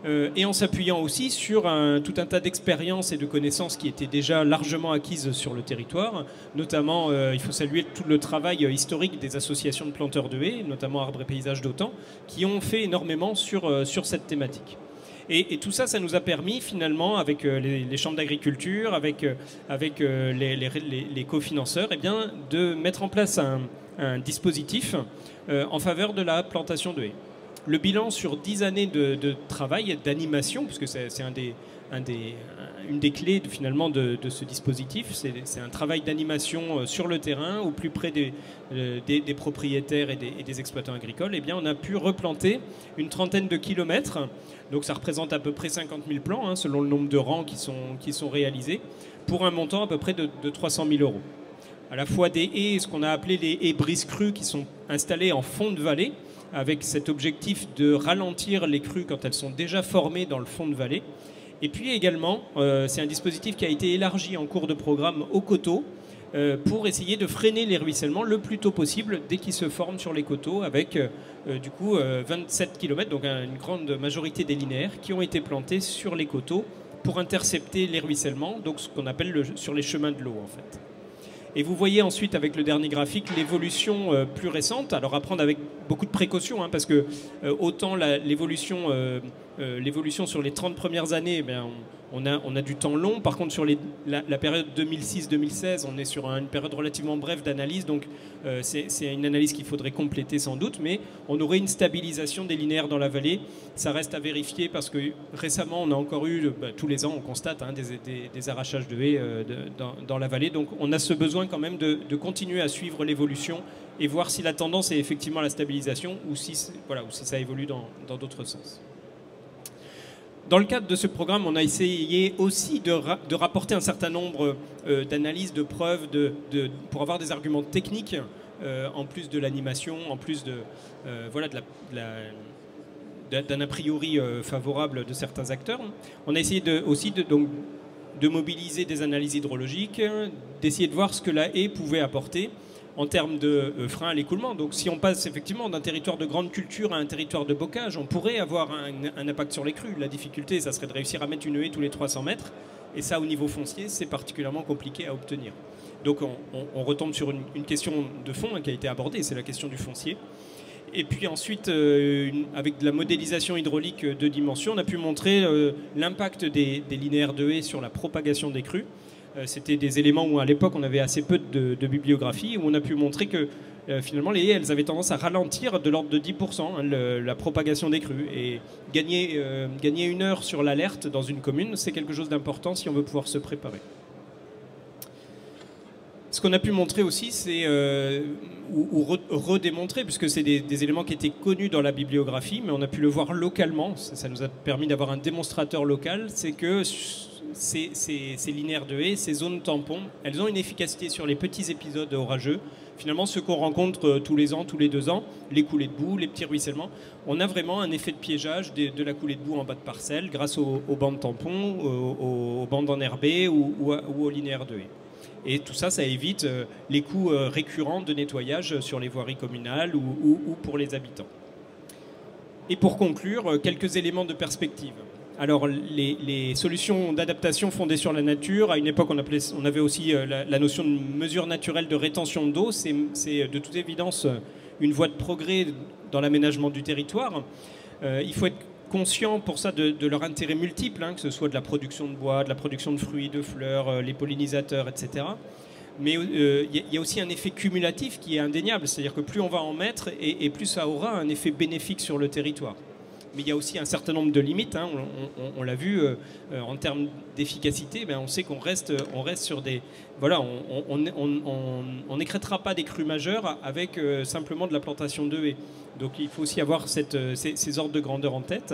euh, et en s'appuyant aussi sur tout un tas d'expériences et de connaissances qui étaient déjà largement acquises sur le territoire. Notamment, euh, il faut saluer tout le travail historique des associations de planteurs de haies, notamment Arbre et Paysage d'Autan, qui ont fait énormément sur, euh, sur cette thématique. Et, tout ça, ça nous a permis finalement, avec les, chambres d'agriculture, avec, avec les, cofinanceurs, eh de mettre en place un, un dispositif en faveur de la plantation de haies. Le bilan sur 10 années de, de travail, d'animation, puisque c'est une des clés de- finalement de, ce dispositif, c'est un travail d'animation euh, sur le terrain, au plus près des, euh, propriétaires et des, exploitants agricoles. Et bien, on a pu replanter une trentaine de kilomètres, donc ça représente à peu près 50 000 plants, hein, selon le nombre de rangs qui sont, réalisés, pour un montant à peu près de, de 300 000 euros à la fois des haies, ce qu'on a appelé les haies brise-crues, qui sont installées en fond de vallée, avec cet objectif de ralentir les crues quand elles sont déjà formées dans le fond de vallée. Et puis également, euh, c'est un dispositif qui a été élargi en cours de programme au coteau euh, pour essayer de freiner les ruissellements le plus tôt possible dès qu'ils se forment sur les coteaux, avec euh, du coup euh, 27 km, donc un- une grande majorité des linéaires qui ont été plantés sur les coteaux pour intercepter les ruissellements, donc ce qu'on appelle le- sur les chemins de l'eau en fait. Et vous voyez ensuite avec le dernier graphique l'évolution euh, plus récente. Alors à prendre avec beaucoup de précautions, hein, parce que euh, autant l'évolution euh, euh, l'évolution sur les 30 premières années, bien, on, a, du temps long. Par contre, sur la, période 2006-2016, on est sur un- une période relativement brève d'analyse. Donc euh, c'est une analyse qu'il faudrait compléter sans doute, mais on aurait une stabilisation des linéaires dans la vallée. Ça reste à vérifier parce que récemment, on a encore eu, bah, tous les ans, on constate hein, des, arrachages de haies euh, dans, la vallée. Donc on a ce besoin quand même de, continuer à suivre l'évolution et voir si la tendance est effectivement la stabilisation ou si, ça évolue dans d'autres sens. Dans le cadre de ce programme, on a essayé aussi de, ra- de rapporter un certain nombre euh, d'analyses, de preuves, de, pour avoir des arguments techniques, euh, en plus de l'animation, en plus de, euh, voilà, d'un a priori favorable de certains acteurs. On a essayé aussi de, donc, de mobiliser des analyses hydrologiques, d'essayer de voir ce que la haie pouvait apporter en termes de euh, frein à l'écoulement. Donc si on passe effectivement d'un territoire de grande culture à un territoire de bocage, on pourrait avoir un, impact sur les crues. La difficulté, ça serait de réussir à mettre une haie tous les 300 mètres. Et ça, au niveau foncier, c'est particulièrement compliqué à obtenir. Donc on, retombe sur une, question de fond hein, qui a été abordée, c'est la question du foncier. Et puis ensuite, euh, avec de la modélisation hydraulique de dimension, on a pu montrer euh, l'impact des, des linéaires de haies sur la propagation des crues. Euh, C'était des éléments où à l'époque on avait assez peu de, bibliographie, où on a pu montrer que euh, finalement les haies elles avaient tendance à ralentir de l'ordre de 10% hein, la propagation des crues. Et gagner, euh, gagner une heure sur l'alerte dans une commune, c'est quelque chose d'important si on veut pouvoir se préparer. Ce qu'on a pu montrer aussi, c'est ou, ou re- redémontrer, puisque c'est des, éléments qui étaient connus dans la bibliographie, mais on a pu le voir localement. Ça nous a permis d'avoir un démonstrateur local. C'est que ces, linéaires de haies, ces zones tampons, elles ont une efficacité sur les petits épisodes orageux. Finalement, ce qu'on rencontre euh, tous les ans, tous les deux ans, les coulées de boue, les petits ruissellements, on a vraiment un effet de piégeage de, la coulée de boue en bas de parcelle grâce aux, aux bandes tampons, aux, aux- aux bandes enherbées ou, ou aux linéaires de haies. Et tout ça, ça évite euh, les coûts euh, récurrents de nettoyage sur les voiries communales ou, ou- ou pour les habitants. Et pour conclure, euh, quelques éléments de perspective. Alors, les, solutions d'adaptation fondées sur la nature, à une époque, on, avait aussi euh, la, notion de mesure naturelle de rétention d'eau. C'est c'est, de toute évidence euh, une voie de progrès dans l'aménagement du territoire. Euh, il faut être conscient pour ça de, leur intérêt multiple, hein, que ce soit de la production de bois, de la production de fruits, de fleurs, euh, les pollinisateurs, etc. Mais euh, il y, a- aussi un effet cumulatif qui est indéniable, c'est-à-dire que plus on va en mettre et, et plus ça aura un effet bénéfique sur le territoire. Mais il y a aussi un certain nombre de limites, hein, on, l'a vu euh, euh, en termes d'efficacité, ben, on sait qu'on reste, on reste sur des... Voilà, on n'écrêtera pas des crues majeures avec euh, simplement de la plantation de haies. Donc il faut aussi avoir cette, ces ordres de grandeur en tête.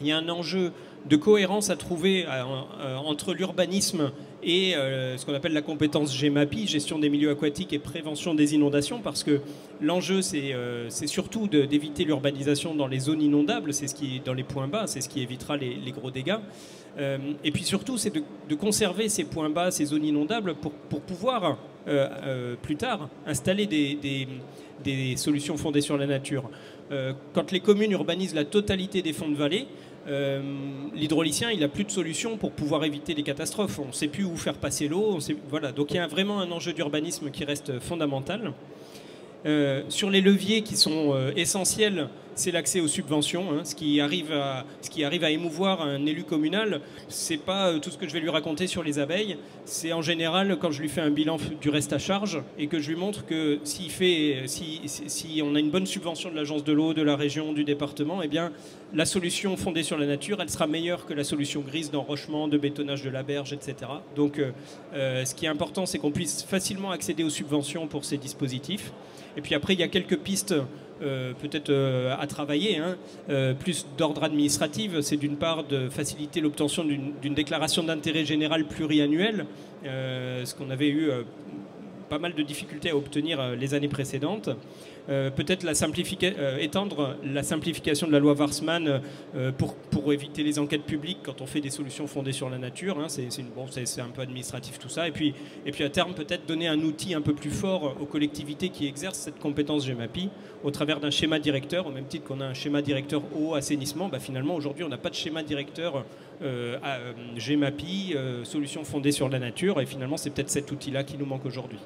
Il y a un enjeu de cohérence à trouver euh, entre l'urbanisme et euh, ce qu'on appelle la compétence GEMAPI, gestion des milieux aquatiques et prévention des inondations, parce que l'enjeu, c'est euh, surtout d'éviter l'urbanisation dans les zones inondables, c'est ce qui dans les points bas, c'est ce qui évitera les, gros dégâts. Et puis surtout, c'est de, conserver ces points bas, ces zones inondables, pour, pour pouvoir plus tard installer des, des- solutions fondées sur la nature. Quand les communes urbanisent la totalité des fonds de vallée, euh, l'hydraulicien, il n'a plus de solution pour pouvoir éviter les catastrophes. On ne sait plus où faire passer l'eau. Voilà. Donc il y a vraiment un enjeu d'urbanisme qui reste fondamental. Euh, sur les leviers qui sont euh, essentiels, c'est l'accès aux subventions. hein. ce, qui arrive à, ce qui arrive à émouvoir un élu communal, c'est pas euh, tout ce que je vais lui raconter sur les abeilles. C'est en général quand je lui fais un bilan du reste à charge et que je lui montre que fait, si, on a une bonne subvention de l'agence de l'eau, de la région, du département, eh bien la solution fondée sur la nature, elle sera meilleure que la solution grise d'enrochement, de bétonnage de la berge, etc. Donc, euh, euh, ce qui est important, c'est qu'on puisse facilement accéder aux subventions pour ces dispositifs. Et puis après, il y a quelques pistes euh, peut-être euh, à travailler, hein, euh, plus d'ordre administratif. C'est d'une part de faciliter l'obtention d'une déclaration d'intérêt général pluriannuelle, ce qu'on avait eu pas mal de difficultés à obtenir les années précédentes. Euh, peut-être euh, étendre la simplification de la loi Warsmann euh, pour, éviter les enquêtes publiques quand on fait des solutions fondées sur la nature. hein. c'est un peu administratif tout ça. Et puis, à terme, peut-être donner un outil un peu plus fort aux collectivités qui exercent cette compétence GEMAPI au travers d'un schéma directeur, au même titre qu'on a un schéma directeur eau assainissement. Bah, finalement, aujourd'hui, on n'a pas de schéma directeur à, euh, GEMAPI, euh, solution fondée sur la nature. Et finalement, c'est peut-être cet outil-là qui nous manque aujourd'hui.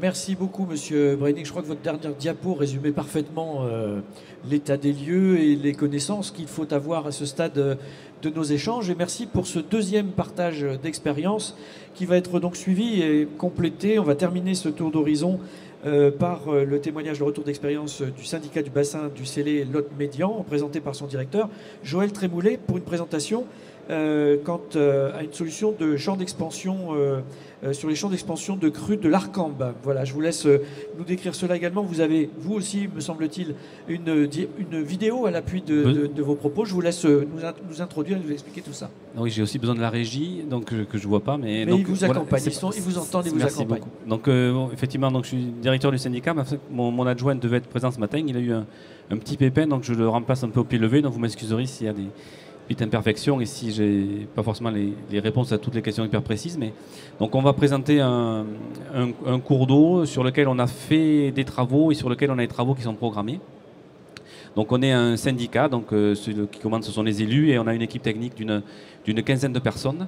Merci beaucoup, Monsieur Breining. Je crois que votre dernière diapo résumait parfaitement euh, l'état des lieux et les connaissances qu'il faut avoir à ce stade euh, de nos échanges. Et merci pour ce deuxième partage d'expérience qui va être donc suivi et complété. On va terminer ce tour d'horizon euh, par le témoignage, le retour d'expérience du syndicat du bassin du Célé Lot Médian, présenté par son directeur, Joël Trémoulet, pour une présentation quant euh, à une solution de champ d'expansion euh, euh, sur les champs d'expansion de crues de l'Arcambe. Voilà, je vous laisse euh, nous décrire cela également. Vous avez, vous aussi, me semble-t-il, une, une vidéo à l'appui de, Oui. de- de vos propos. Je vous laisse euh, nous, nous introduire et nous expliquer tout ça. Ah Oui, j'ai aussi besoin de la régie, donc que, je vois pas, mais, Mais donc, ils vous accompagnent, ils, sont- ils vous entendent, ils vous Merci accompagnent. beaucoup. Donc euh, bon, effectivement, donc je suis directeur du syndicat. mais mon adjoint devait être présent ce matin. Il a eu un, un petit pépin, donc je le remplace un peu au pied levé. Donc vous m'excuserez s'il y a des petites imperfections et si j'ai pas forcément les, réponses à toutes les questions hyper précises. Mais donc on va présenter un, cours d'eau sur lequel on a fait des travaux et sur lequel on a des travaux qui sont programmés. Donc on est un syndicat, donc euh, ceux qui commandent ce sont les élus et on a une équipe technique d'une quinzaine de personnes.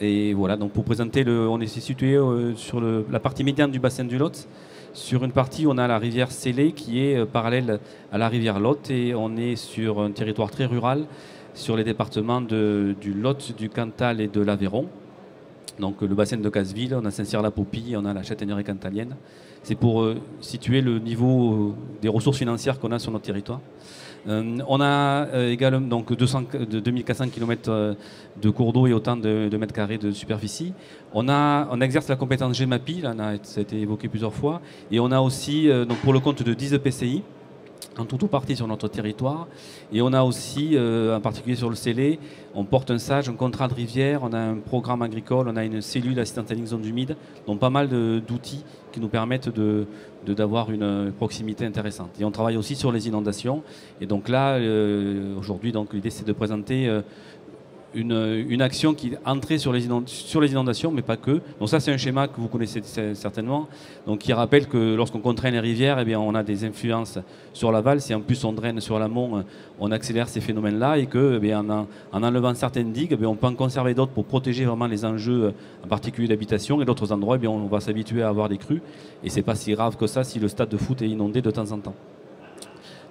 Et voilà, donc pour présenter, le, on est situé euh, sur la partie médiane du bassin du Lot. Sur une partie, on a la rivière Célé qui est euh, parallèle à la rivière Lot et on est sur un territoire très rural sur les départements du Lot, du Cantal et de l'Aveyron. Donc le bassin de Casseville, on a Saint-Cyr-la-Popie, on a la Châtaigneraie cantalienne. C'est pour euh, situer le niveau euh, des ressources financières qu'on a sur notre territoire. Euh, on a également donc 200, de 2400 km de cours d'eau et autant de, mètres carrés de superficie. On, a, on exerce la compétence a- ça a été évoqué plusieurs fois, et on a aussi, donc pour le compte de 10 PCI, en tout ou partie sur notre territoire. Et on a aussi, euh, en particulier sur le Célé, on porte un SAGE, un contrat de rivière, on a un programme agricole, on a une cellule ligne zone humide, donc pas mal d'outils qui nous permettent de d'avoir une proximité intéressante. Et on travaille aussi sur les inondations. Et donc là, euh, aujourd'hui, l'idée c'est de présenter euh, une, action qui entrait sur les, sur les inondations, mais pas que. Donc ça, c'est un schéma que vous connaissez certainement, qui rappelle que lorsqu'on contraint les rivières, eh bien, on a des influences sur l'aval. Si en plus on draine sur l'amont, euh, on accélère ces phénomènes-là, et que, eh bien, en, en- en enlevant certaines digues, eh on peut en conserver d'autres pour protéger vraiment les enjeux, euh, en particulier d'habitation, et d'autres endroits, on va s'habituer à avoir des crues, et c'est pas si grave que ça si le stade de foot est inondé de temps en temps.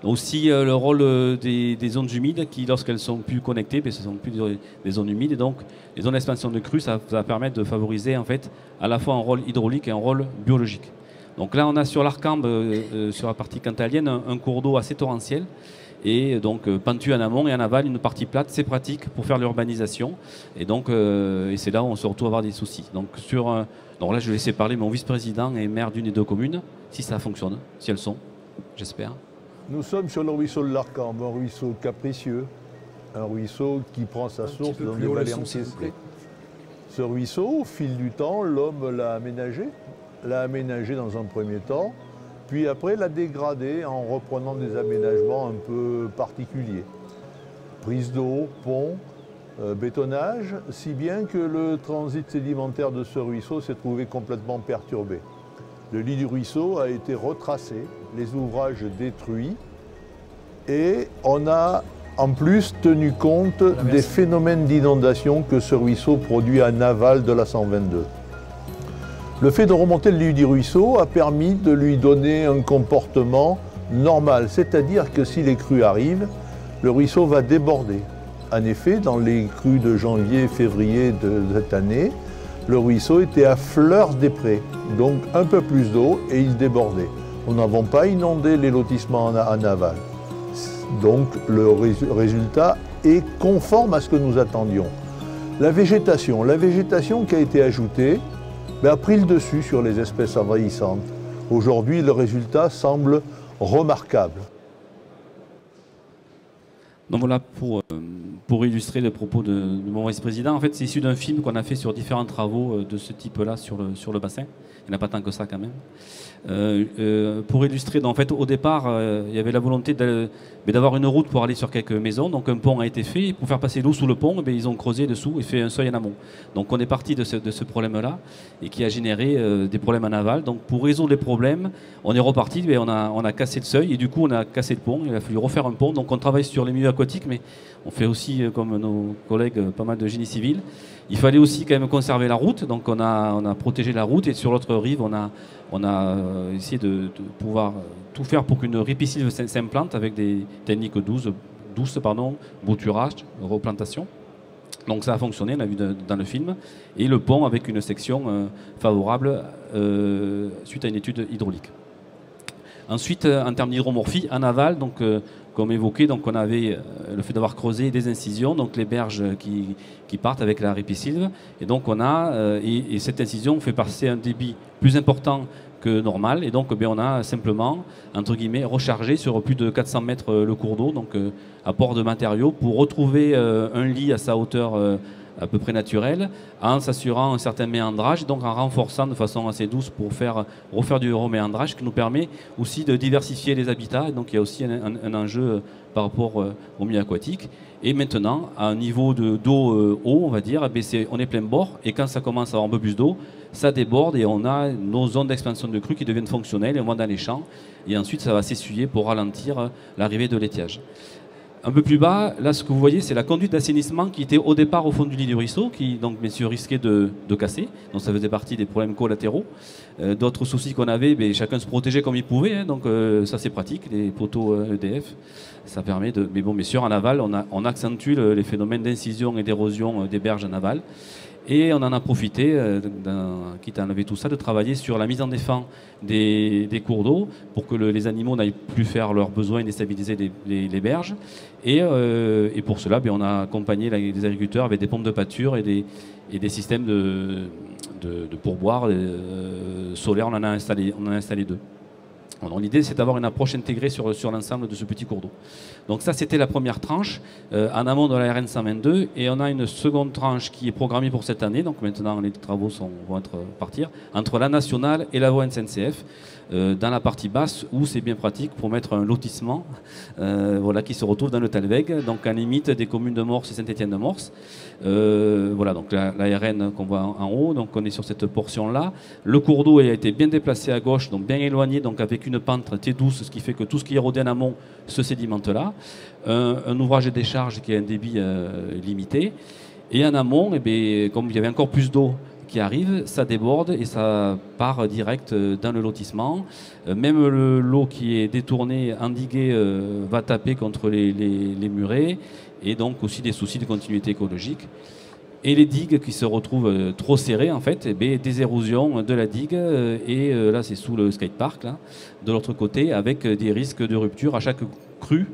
Aussi euh, le rôle euh, des, zones humides qui, lorsqu'elles sont plus connectées, ben, ce sont plus des, zones humides. Et donc, les zones d'expansion de crues, ça va permettre de favoriser en fait à la fois un rôle hydraulique et un rôle biologique. Donc là, on a sur l'Arcambe, euh, sur la partie cantalienne, un, cours d'eau assez torrentiel. Et donc, euh, pentu en amont et en aval, une partie plate, c'est pratique pour faire l'urbanisation. Et donc, c'est là où on se retrouve à avoir des soucis. Donc, sur, donc là, je vais laisser parler mon vice-président et maire d'une et deux communes, si ça fonctionne, si elles sont, j'espère. Nous sommes sur le ruisseau de l'Arcambe, un ruisseau capricieux, un ruisseau qui prend sa Un source dans des vallées encaissées. Ce ruisseau, au fil du temps, l'homme l'a aménagé, l'a aménagé dans un premier temps, puis après l'a dégradé en reprenant des aménagements un peu particuliers. Prise d'eau, pont, euh, bétonnage, si bien que le transit sédimentaire de ce ruisseau s'est trouvé complètement perturbé. Le lit du ruisseau a été retracé, les ouvrages détruits, et on a en plus tenu compte merci. des phénomènes d'inondation que ce ruisseau produit en aval de la 122. Le fait de remonter le lit du ruisseau a permis de lui donner un comportement normal, c'est-à-dire que si les crues arrivent, le ruisseau va déborder. En effet, dans les crues de janvier et février de cette année, le ruisseau était à fleurs des prés, donc un peu plus d'eau et il débordait. Nous n'avons pas inondé les lotissements en, aval. Donc le rés- résultat est conforme à ce que nous attendions. La végétation, la végétation qui a été ajoutée ben, a pris le dessus sur les espèces envahissantes. Aujourd'hui, le résultat semble remarquable. Donc voilà pour, euh, illustrer le propos de, de mon vice-président. En fait, c'est issu d'un film qu'on a fait sur différents travaux euh, de ce type-là sur le, sur le bassin. Il n'y en a pas tant que ça quand même. Euh, euh, pour illustrer, en fait, au départ, euh, il y avait la volonté d'avoir une route pour aller sur quelques maisons. Donc un pont a été fait. Pour faire passer l'eau sous le pont, eh ils ont creusé dessous et fait un seuil en amont. Donc on est parti de ce, problème-là et qui a généré des problèmes en aval. Donc pour résoudre les problèmes, on est reparti, mais on a, on a cassé le seuil et du coup on a cassé le pont. Il a fallu refaire un pont. Donc on travaille sur les milieux aquatiques, mais on fait aussi, comme nos collègues, pas mal de génie civil. Il fallait aussi quand même conserver la route, donc on a, protégé la route et sur l'autre rive, on a, euh, essayé de, pouvoir euh, tout faire pour qu'une ripisylve s'im- s'implante avec des techniques douces, douces pardon, bouturage, replantation. Donc ça a fonctionné, on l'a vu dans le film. Et le pont avec une section euh, favorable suite à une étude hydraulique. Ensuite, en termes d'hydromorphie, en aval, donc, comme évoqué, donc, on avait euh, le fait d'avoir creusé des incisions, donc les berges qui, partent avec la ripisylve. Et donc on a, euh, et, et cette incision fait passer un débit plus important que normal. Et donc eh bien, on a simplement, entre guillemets, rechargé sur plus de 400 mètres euh, le cours d'eau, donc apport de matériaux, pour retrouver un lit à sa hauteur à peu près naturelle, en s'assurant un certain méandrage, donc en renforçant de façon assez douce pour faire, refaire du reméandrage, qui nous permet aussi de diversifier les habitats. Donc il y a aussi un, enjeu euh, par rapport euh, au milieu aquatique. Et maintenant, à un niveau de- d'eau euh, haut, on va dire, eh on est plein bord, et quand ça commence à avoir un peu plus d'eau, ça déborde et on a nos zones d'expansion de crues qui deviennent fonctionnelles et on va dans les champs. Et ensuite, ça va s'essuyer pour ralentir l'arrivée de l'étiage. Un peu plus bas, là, ce que vous voyez, c'est la conduite d'assainissement qui était au départ au fond du lit du ruisseau, qui donc bien sûr risquait de, casser. Donc ça faisait partie des problèmes collatéraux. Euh, D'autres soucis qu'on avait, ben, chacun se protégeait comme il pouvait. hein, donc euh, ça c'est pratique, les poteaux euh, EDF. Ça permet de. Mais bon, bien sûr, en aval, on, accentue le- les phénomènes d'incision et d'érosion des berges en aval. Et on en a profité, euh, quitte à enlever tout ça, de travailler sur la mise en défense des, cours d'eau pour que le- les animaux n'aillent plus faire leurs besoins et déstabiliser les, berges. Et, euh, et pour cela, ben, on a accompagné les agriculteurs avec des pompes de pâture et des, systèmes de, pourboire euh, on en a installé deux. L'idée, c'est d'avoir une approche intégrée sur, l'ensemble de ce petit cours d'eau. Donc ça, c'était la première tranche euh, en amont de la RN 122. Et on a une seconde tranche qui est programmée pour cette année. Donc maintenant, les travaux vont être, partir entre la nationale et la voie SNCF. Euh, dans la partie basse où c'est bien pratique pour mettre un lotissement euh, voilà, qui se retrouve dans le Talweg, donc à limite des communes de Morse et Saint-Étienne-de-Morse. Euh, voilà, donc la, RN qu'on voit en, haut, donc on est sur cette portion-là. Le cours d'eau a été bien déplacé à gauche, donc bien éloigné, donc avec une pente très douce, ce qui fait que tout ce qui érodé en amont se sédimente là. Un, ouvrage de décharge qui a un débit limité. Et en amont, eh bien, comme il y avait encore plus d'eau qui arrive, ça déborde et ça part direct euh, dans le lotissement. Euh, Même le- l'eau qui est détournée, endiguée, euh, va taper contre les- les murets et donc aussi des soucis de continuité écologique. Et les digues qui se retrouvent euh, trop serrées, en fait, eh des érosions de la digue. euh, et euh, là, c'est sous le skatepark, de l'autre côté, avec des risques de rupture à chaque crue,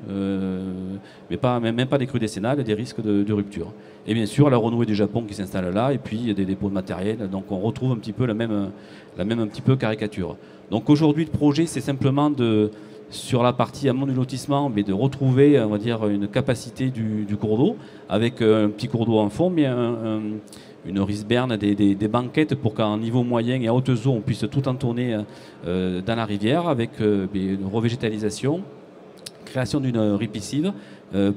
mais pas, même, pas des crues décennales, des risques de, de rupture. Et bien sûr, la renouée du Japon qui s'installe là, et puis des dépôts de matériel. Donc on retrouve un petit peu la même, la même un petit peu caricature. Donc aujourd'hui, le projet, c'est simplement de, sur la partie amont du lotissement, mais de retrouver, on va une capacité du, cours d'eau, avec euh, un petit cours d'eau en fond, mais un- un- une risberne, des, banquettes pour qu'en niveau moyen et à haute eau, on puisse tout entourner euh, dans la rivière, avec euh, une revégétalisation, création d'une ripisylve euh,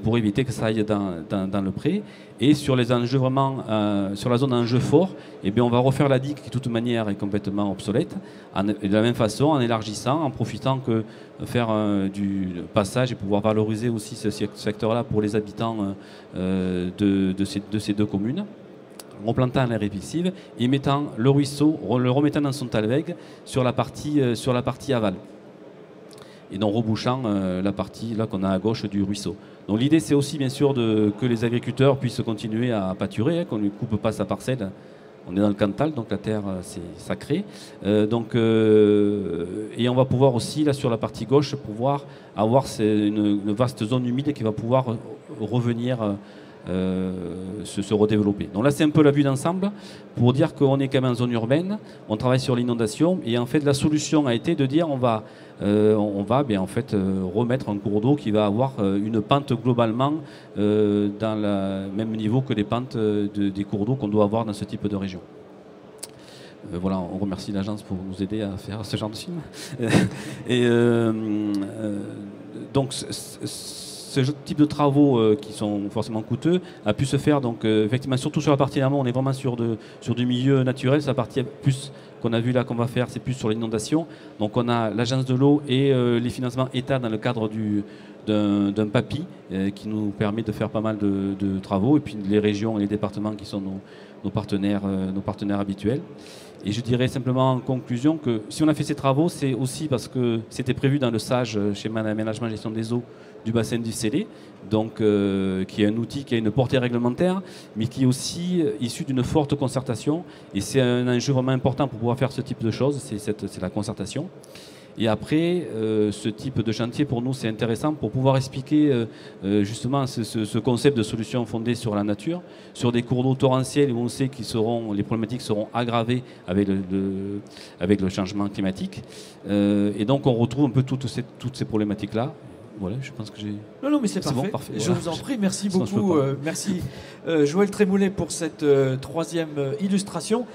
pour éviter que ça aille dans, le pré. Et sur les enjeux vraiment, euh, sur la zone enjeu fort, eh bien, on va refaire la digue qui de toute manière est complètement obsolète, de la même façon en élargissant, en profitant que faire euh, du passage et pouvoir valoriser aussi ce sec- secteur-là pour les habitants euh, euh, de, ces, de ces deux communes replantant l'air répulsive et mettant le ruisseau, le remettant dans son talweg sur la partie, euh, sur la partie aval. Et donc rebouchant euh, la partie là qu'on a à gauche du ruisseau. Donc l'idée c'est aussi bien sûr de, que les agriculteurs puissent continuer à pâturer, hein, qu'on ne coupe pas sa parcelle. On est dans le Cantal, donc la terre euh, c'est sacré. donc, et on va pouvoir aussi là sur la partie gauche pouvoir avoir une, une vaste zone humide qui va pouvoir revenir euh, se, redévelopper. Donc là, c'est un peu la vue d'ensemble pour dire qu'on est quand même en zone urbaine, on travaille sur l'inondation et en fait, la solution a été de dire on va, euh, on va bien, en fait, euh, remettre un cours d'eau qui va avoir une pente globalement dans le même niveau que les pentes des cours d'eau qu'on doit avoir dans ce type de région. voilà, on remercie l'agence pour nous aider à faire ce genre de film. (laughs) et donc, ce type de travaux euh, qui sont forcément coûteux a pu se faire donc euh, effectivement surtout sur la partie amont on est vraiment sur du milieu naturel sur partie plus qu'on a vu là qu'on va faire c'est plus sur l'inondation. Donc on a l'agence de l'eau et euh, les financements État dans le cadre du d'un PAPI qui nous permet de faire pas mal de, travaux. Et puis les régions et les départements qui sont nos, partenaires nos partenaires habituels. Et je dirais simplement en conclusion que si on a fait ces travaux, c'est aussi parce que c'était prévu dans le SAGE, schéma d'aménagement et gestion des eaux, du bassin du Célé, donc, euh, qui est un outil qui a une portée réglementaire, mais qui est aussi euh, issu d'une forte concertation. Et c'est un enjeu vraiment important pour pouvoir faire ce type de choses, c'est la concertation. Et après, euh, ce type de chantier, pour nous, c'est intéressant pour pouvoir expliquer justement ce, concept de solution fondée sur la nature, sur des cours d'eau torrentiels où on sait que les problématiques seront aggravées avec le, changement climatique. et donc, on retrouve un peu toutes toutes ces problématiques-là voilà, je pense que j'ai. Non, non, mais c'est parfait. Je vous en prie, merci beaucoup. Euh, merci euh, Joël Trémoulet pour cette euh, troisième illustration.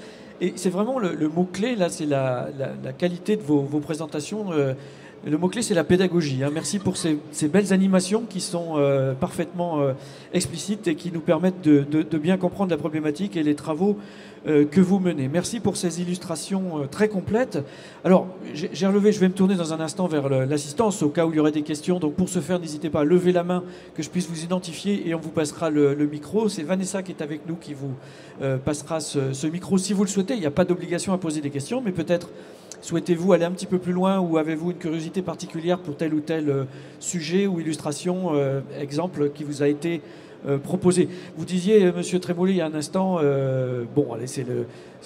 Et c'est vraiment le, mot-clé, là, c'est la, qualité de vos, présentations. le mot-clé, c'est la pédagogie. Hein. Merci pour ces, belles animations qui sont parfaitement explicites et qui nous permettent de, bien comprendre la problématique et les travaux que vous menez. Merci pour ces illustrations euh, très complètes. Alors, j'ai relevé, je vais me tourner dans un instant vers l'assistance au cas où il y aurait des questions. Donc, pour ce faire, n'hésitez pas à lever la main, que je puisse vous identifier et on vous passera le, micro. C'est Vanessa qui est avec nous qui vous euh, passera ce, micro si vous le souhaitez. Il n'y a pas d'obligation à poser des questions, mais peut-être souhaitez-vous aller un petit peu plus loin ou avez-vous une curiosité particulière pour tel ou tel sujet ou illustration, exemple qui vous a été euh. Vous disiez, euh, Monsieur Trémollet, il y a un instant, euh, bon, allez, c'est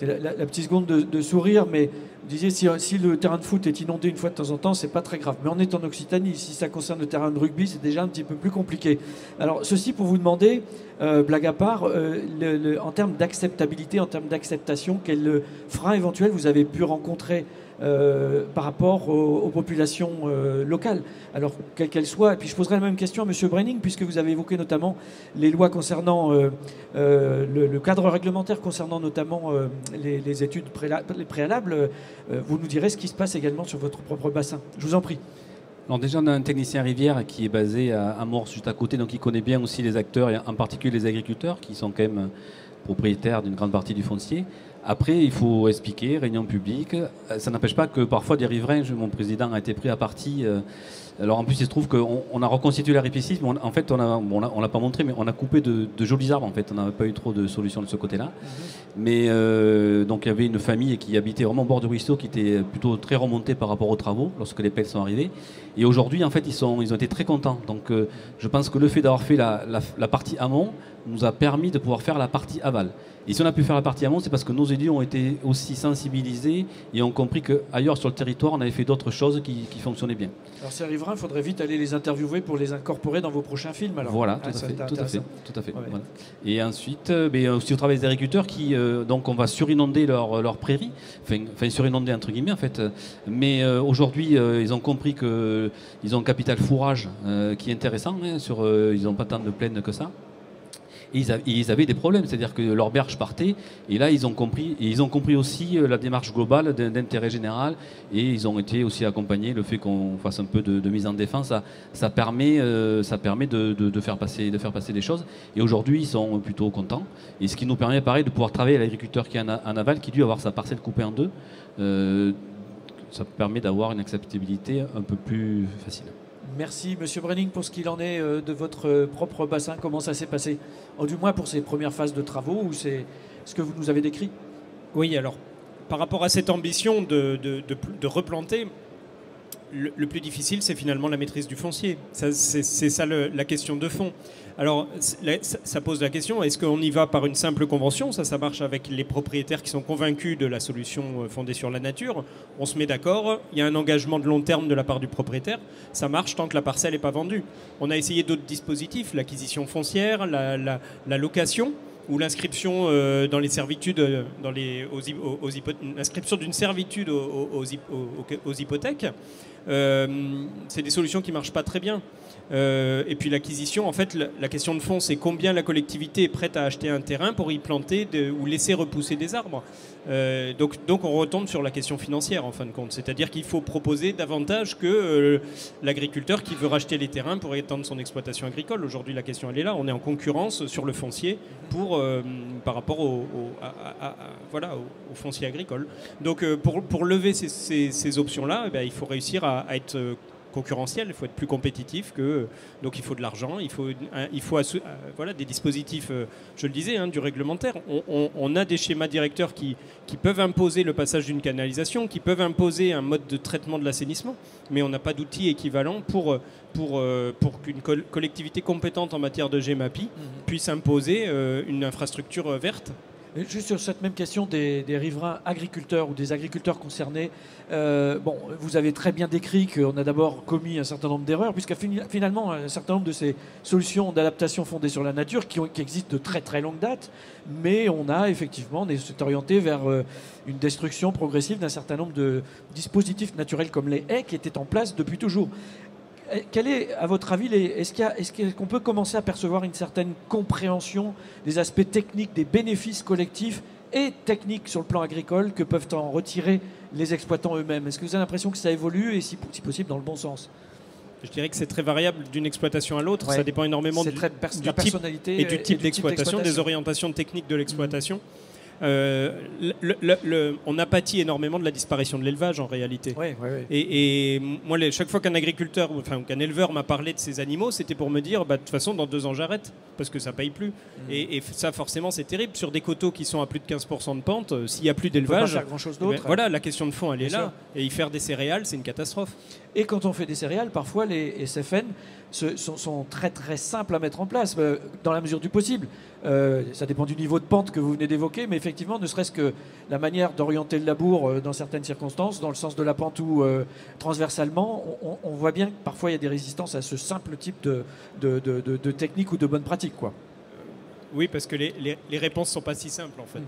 la, petite seconde de, sourire, mais vous disiez si, si, le terrain de foot est inondé une fois de temps en temps, c'est pas très grave. Mais on est en Occitanie, si ça concerne le terrain de rugby, c'est déjà un petit peu plus compliqué. Alors, ceci pour vous demander, blague à part, en termes d'acceptabilité, en termes d'acceptation, quel frein éventuel vous avez pu rencontrer euh, par rapport aux, populations euh, locales, alors quelles qu'elles soient. Et puis je poserai la même question à M. Brenning, puisque vous avez évoqué notamment les lois concernant euh, le, cadre réglementaire concernant notamment les, études préalables. vous nous direz ce qui se passe également sur votre propre bassin. Je vous en prie. Alors déjà, on a un technicien rivière qui est basé à, Morse, juste à côté, donc il connaît bien aussi les acteurs, en particulier les agriculteurs, qui sont quand même propriétaires d'une grande partie du foncier. Après, il faut expliquer, réunion publique. Euh, ça n'empêche pas que parfois des riverains, mon président a été pris à partie. Euh, alors en plus, il se trouve qu'on on a reconstitué la répiscite, mais en fait, on a, bon, on l'a pas montré, mais on a coupé de, jolis arbres. En fait, on n'avait pas eu trop de solutions de ce côté-là. Mhm. Mais euh, donc il y avait une famille qui habitait vraiment au bord du ruisseau, qui était plutôt très remontée par rapport aux travaux lorsque les pelles sont arrivées. Et aujourd'hui, en fait, ils, sont, ils ont été très contents. Donc je pense que le fait d'avoir fait la, la partie amont nous a permis de pouvoir faire la partie aval. Et si on a pu faire la partie amont, c'est parce que nos élus ont été aussi sensibilisés et ont compris qu'ailleurs sur le territoire, on avait fait d'autres choses qui, fonctionnaient bien. Alors ces riverains, il faudrait vite aller les interviewer pour les incorporer dans vos prochains films. Alors. Voilà, tout, à fait, tout, à fait, tout à fait. Et ensuite, euh, mais aussi au travail des agriculteurs qui, euh, donc on va surinonder leur, leur prairie, enfin, surinonder entre guillemets en fait. Mais euh, aujourd'hui, ils ont compris qu'ils ont un capital fourrage qui est intéressant. Hein, sur, ils n'ont pas tant de plaines que ça ils, avaient des problèmes, c'est-à-dire que leur berge partait, et là ils ont compris, ils ont compris aussi euh, la démarche globale d'intérêt général, et ils ont été aussi accompagnés, le fait qu'on fasse un peu de, mise en défense, ça, permet, euh, de, faire passer, des choses, et aujourd'hui ils sont plutôt contents, et ce qui nous permet pareil de pouvoir travailler à l'agriculteur qui est en, aval, qui dû avoir sa parcelle coupée en deux, euh, ça permet d'avoir une acceptabilité un peu plus facile. Merci, Monsieur Brenning, pour ce qu'il en est euh, de votre euh, propre bassin. Comment ça s'est passé? Du moins pour ces premières phases de travaux, où c'est ce que vous nous avez décrit? Oui, alors, par rapport à cette ambition de replanter, le, plus difficile, c'est finalement la maîtrise du foncier. C'est ça la question de fond. Alors, ça, pose la question, est-ce qu'on y va par une simple convention? Ça, ça marche avec les propriétaires qui sont convaincus de la solution euh, fondée sur la nature. On se met d'accord, il y a un engagement de long terme de la part du propriétaire. Ça marche tant que la parcelle n'est pas vendue. On a essayé d'autres dispositifs, l'acquisition foncière, la, location ou l'inscription euh, dans les servitudes, euh, dans les, d'une servitude aux hypothèques. Euh, c'est des solutions qui marchent pas très bien. Euh, et puis l'acquisition, en fait, la, question de fond, c'est combien la collectivité est prête à acheter un terrain pour y planter ou laisser repousser des arbres. Euh, donc, donc on retombe sur la question financière en fin de compte. C'est-à-dire qu'il faut proposer davantage que l'agriculteur qui veut racheter les terrains pour étendre son exploitation agricole. Aujourd'hui, la question elle est là. On est en concurrence sur le foncier pour, par rapport au, voilà, au, foncier agricole. Donc pour, pour lever ces, ces- ces options-là, eh ben, il faut réussir à, à être euh, concurrentiel, il faut être plus compétitif que donc il faut de l'argent, il faut il euh, voilà des dispositifs, euh, je le disais, hein, du réglementaire. On, on- on a des schémas directeurs qui qui peuvent imposer le passage d'une canalisation, qui peuvent imposer un mode de traitement de l'assainissement, mais on n'a pas d'outils équivalents pour euh, pour euh, pour qu'une col- collectivité compétente en matière de GEMAPI puisse imposer euh, une infrastructure euh, verte. Juste sur cette même question des, riverains agriculteurs ou des agriculteurs concernés, euh, vous avez très bien décrit qu'on a d'abord commis un certain nombre d'erreurs, puisqu'à fini- finalement, un certain nombre de ces solutions d'adaptation fondées sur la nature qui, existent de très très longue date, mais on a effectivement, on orienté vers euh, une destruction progressive d'un certain nombre de dispositifs naturels comme les haies qui étaient en place depuis toujours. Eh, Quel est, à votre avis, est-ce qu'il y a- est-ce que- qu'on peut commencer à percevoir une certaine compréhension des aspects techniques, des bénéfices collectifs et techniques sur le plan agricole que peuvent en retirer les exploitants eux-mêmes? Est-ce que vous avez l'impression que ça évolue et si, si possible dans le bon sens? Je dirais que c'est très variable d'une exploitation à l'autre. Ouais. Ça dépend énormément du, très pers- du la type personnalité et du type d'exploitation, des orientations techniques de l'exploitation. Euh, le- le- le- on a pâti énormément de la disparition de l'élevage en réalité. Ouais, ouais, ouais. Et, et moi, les- chaque fois qu'un agriculteur, enfin qu'un éleveur m'a parlé de ces animaux, c'était pour me dire, bah, de toute façon, dans deux ans, j'arrête, parce que ça paye plus. Mm. Et, et ça, forcément, c'est terrible. Sur des coteaux qui sont à plus de 15% de pente, euh, s'il n'y a plus d'élevage, faire grand-chose eh ben, d'autre. voilà, la question de fond, elle est Bien là. sûr. Et y faire des céréales, c'est une catastrophe. Et quand on fait des céréales, parfois les SFN sont, sont très très simples à mettre en place, euh, dans la mesure du possible. Euh, ça dépend du niveau de pente que vous venez d'évoquer, mais effectivement, ne serait-ce que la manière d'orienter le labour euh, dans certaines circonstances, dans le sens de la pente ou euh, transversalement, on, voit bien que parfois il y a des résistances à ce simple type de- de technique ou de bonne pratique. Quoi. Oui, parce que les, les, les réponses sont pas si simples en fait.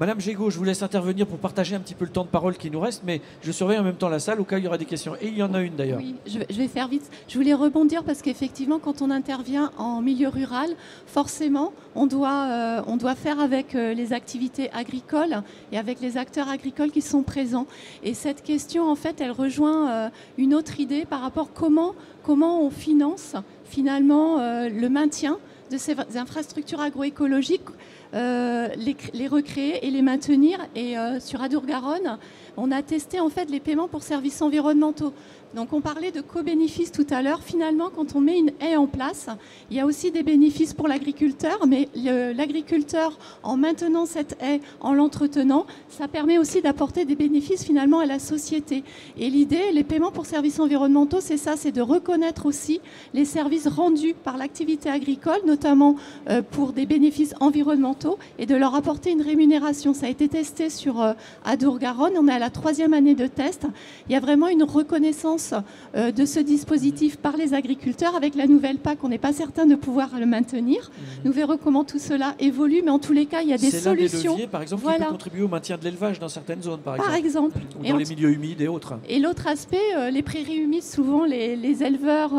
Madame Gégaud, je vous laisse intervenir pour partager un petit peu le temps de parole qui nous reste, mais je surveille en même temps la salle au cas où il y aura des questions. Et il y en a une d'ailleurs. Oui, je vais, je vais faire vite. Je voulais rebondir parce qu'effectivement, quand on intervient en milieu rural, forcément, on doit, euh, on doit faire avec euh, les activités agricoles et avec les acteurs agricoles qui sont présents. Et cette question, en fait, elle rejoint euh, une autre idée par rapport comment, comment on finance finalement euh, le maintien de ces infrastructures agroécologiques, les, cr- les recréer et les maintenir. Et euh, sur Adour-Garonne, on a testé en fait les paiements pour services environnementaux. Donc on parlait de co-bénéfices tout à l'heure. Finalement, quand on met une haie en place, il y a aussi des bénéfices pour l'agriculteur, mais l'agriculteur, en maintenant cette haie, en l'entretenant, ça permet aussi d'apporter des bénéfices finalement à la société. Et l'idée, les paiements pour services environnementaux, c'est ça, c'est de reconnaître aussi les services rendus par l'activité agricole, notamment euh, pour des bénéfices environnementaux, et de leur apporter une rémunération. Ça a été testé sur euh, Adour-Garonne, on est à la troisième année de test. Il y a vraiment une reconnaissance euh, de ce dispositif par les agriculteurs. Avec la nouvelle PAC, on n'est pas certain de pouvoir le maintenir. Nous verrons comment tout cela évolue, mais en tous les cas, il y a des solutions. leviers, par exemple, qui Voilà. peut contribuer au maintien de l'élevage dans certaines zones, par exemple. Par exemple. Ou Et dans les milieux humides et autres. Et l'autre aspect, euh, les prairies humides, souvent les, les éleveurs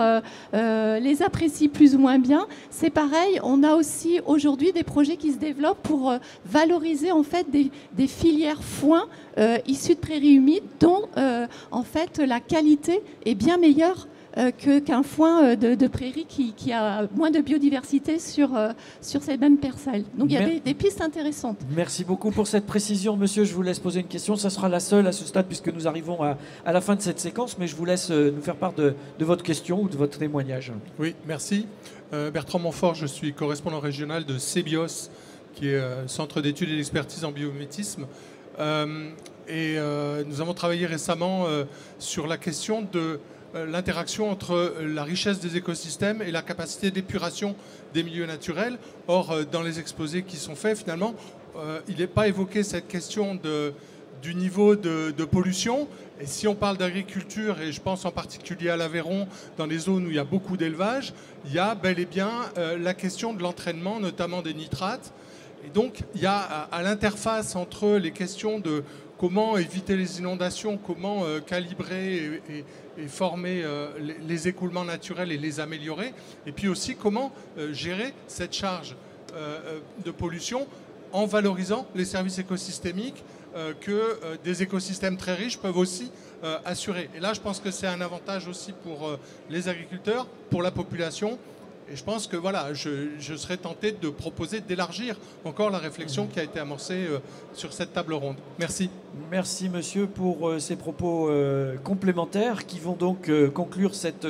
euh, les apprécient plus ou moins bien. C'est pareil, on a aussi aujourd'hui des projets qui se développent pour euh, valoriser en fait des, des filières foin euh, issues de prairies humides dont euh, en fait la qualité est bien meilleure euh, que- qu'un foin euh, de, de prairie qui, qui a moins de biodiversité sur, euh, sur ces mêmes parcelles. Donc il y a des, des pistes intéressantes. Merci beaucoup pour cette précision, monsieur. Je vous laisse poser une question. Ça sera la seule à ce stade puisque nous arrivons à, à la fin de cette séquence, mais je vous laisse euh, nous faire part de, de votre question ou de votre témoignage. Oui, merci. Euh, Bertrand Montfort, je suis correspondant régional de CEBIOS, qui est Centre d'études et d'expertise en biométisme. et nous avons travaillé récemment sur la question de l'interaction entre la richesse des écosystèmes et la capacité d'épuration des milieux naturels. Or, dans les exposés qui sont faits, finalement, il n'est pas évoqué cette question du niveau de, pollution. Et si on parle d'agriculture, et je pense en particulier à l'Aveyron, dans les zones où il y a beaucoup d'élevage, il y a bel et bien euh, la question de l'entraînement, notamment des nitrates. Et donc, il y a à, l'interface entre les questions de comment éviter les inondations, comment euh, calibrer et, former euh, les, écoulements naturels et les améliorer, et puis aussi comment gérer cette charge de pollution en valorisant les services écosystémiques euh, que euh, des écosystèmes très riches peuvent aussi euh, assurer. Et là, je pense que c'est un avantage aussi pour les agriculteurs, pour la population. Et je pense que voilà, je, serais tenté de proposer d'élargir encore la réflexion qui a été amorcée sur cette table ronde. Merci. Merci monsieur pour ces propos complémentaires qui vont donc conclure cette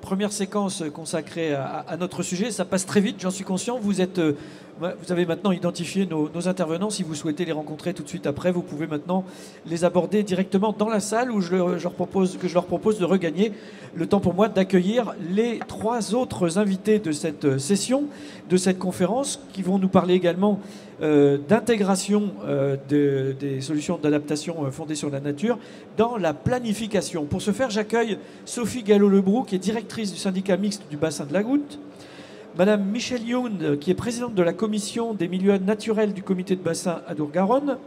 première séquence consacrée à, à, notre sujet. Ça passe très vite, j'en suis conscient. Vous êtes vous avez maintenant identifié nos, intervenants. Si vous souhaitez les rencontrer tout de suite après, vous pouvez maintenant les aborder directement dans la salle où je, leur propose, de regagner le temps pour moi d'accueillir les trois autres invités de cette session, de cette conférence, qui vont nous parler également euh, d'intégration euh, des solutions d'adaptation euh, fondées sur la nature dans la planification. Pour ce faire, j'accueille Sophie Gallo-Lebrou, qui est directrice du syndicat mixte du bassin de la Goutte. Madame Michelle Youn, qui est présidente de la commission des milieux naturels du comité de bassin Adour-Garonne,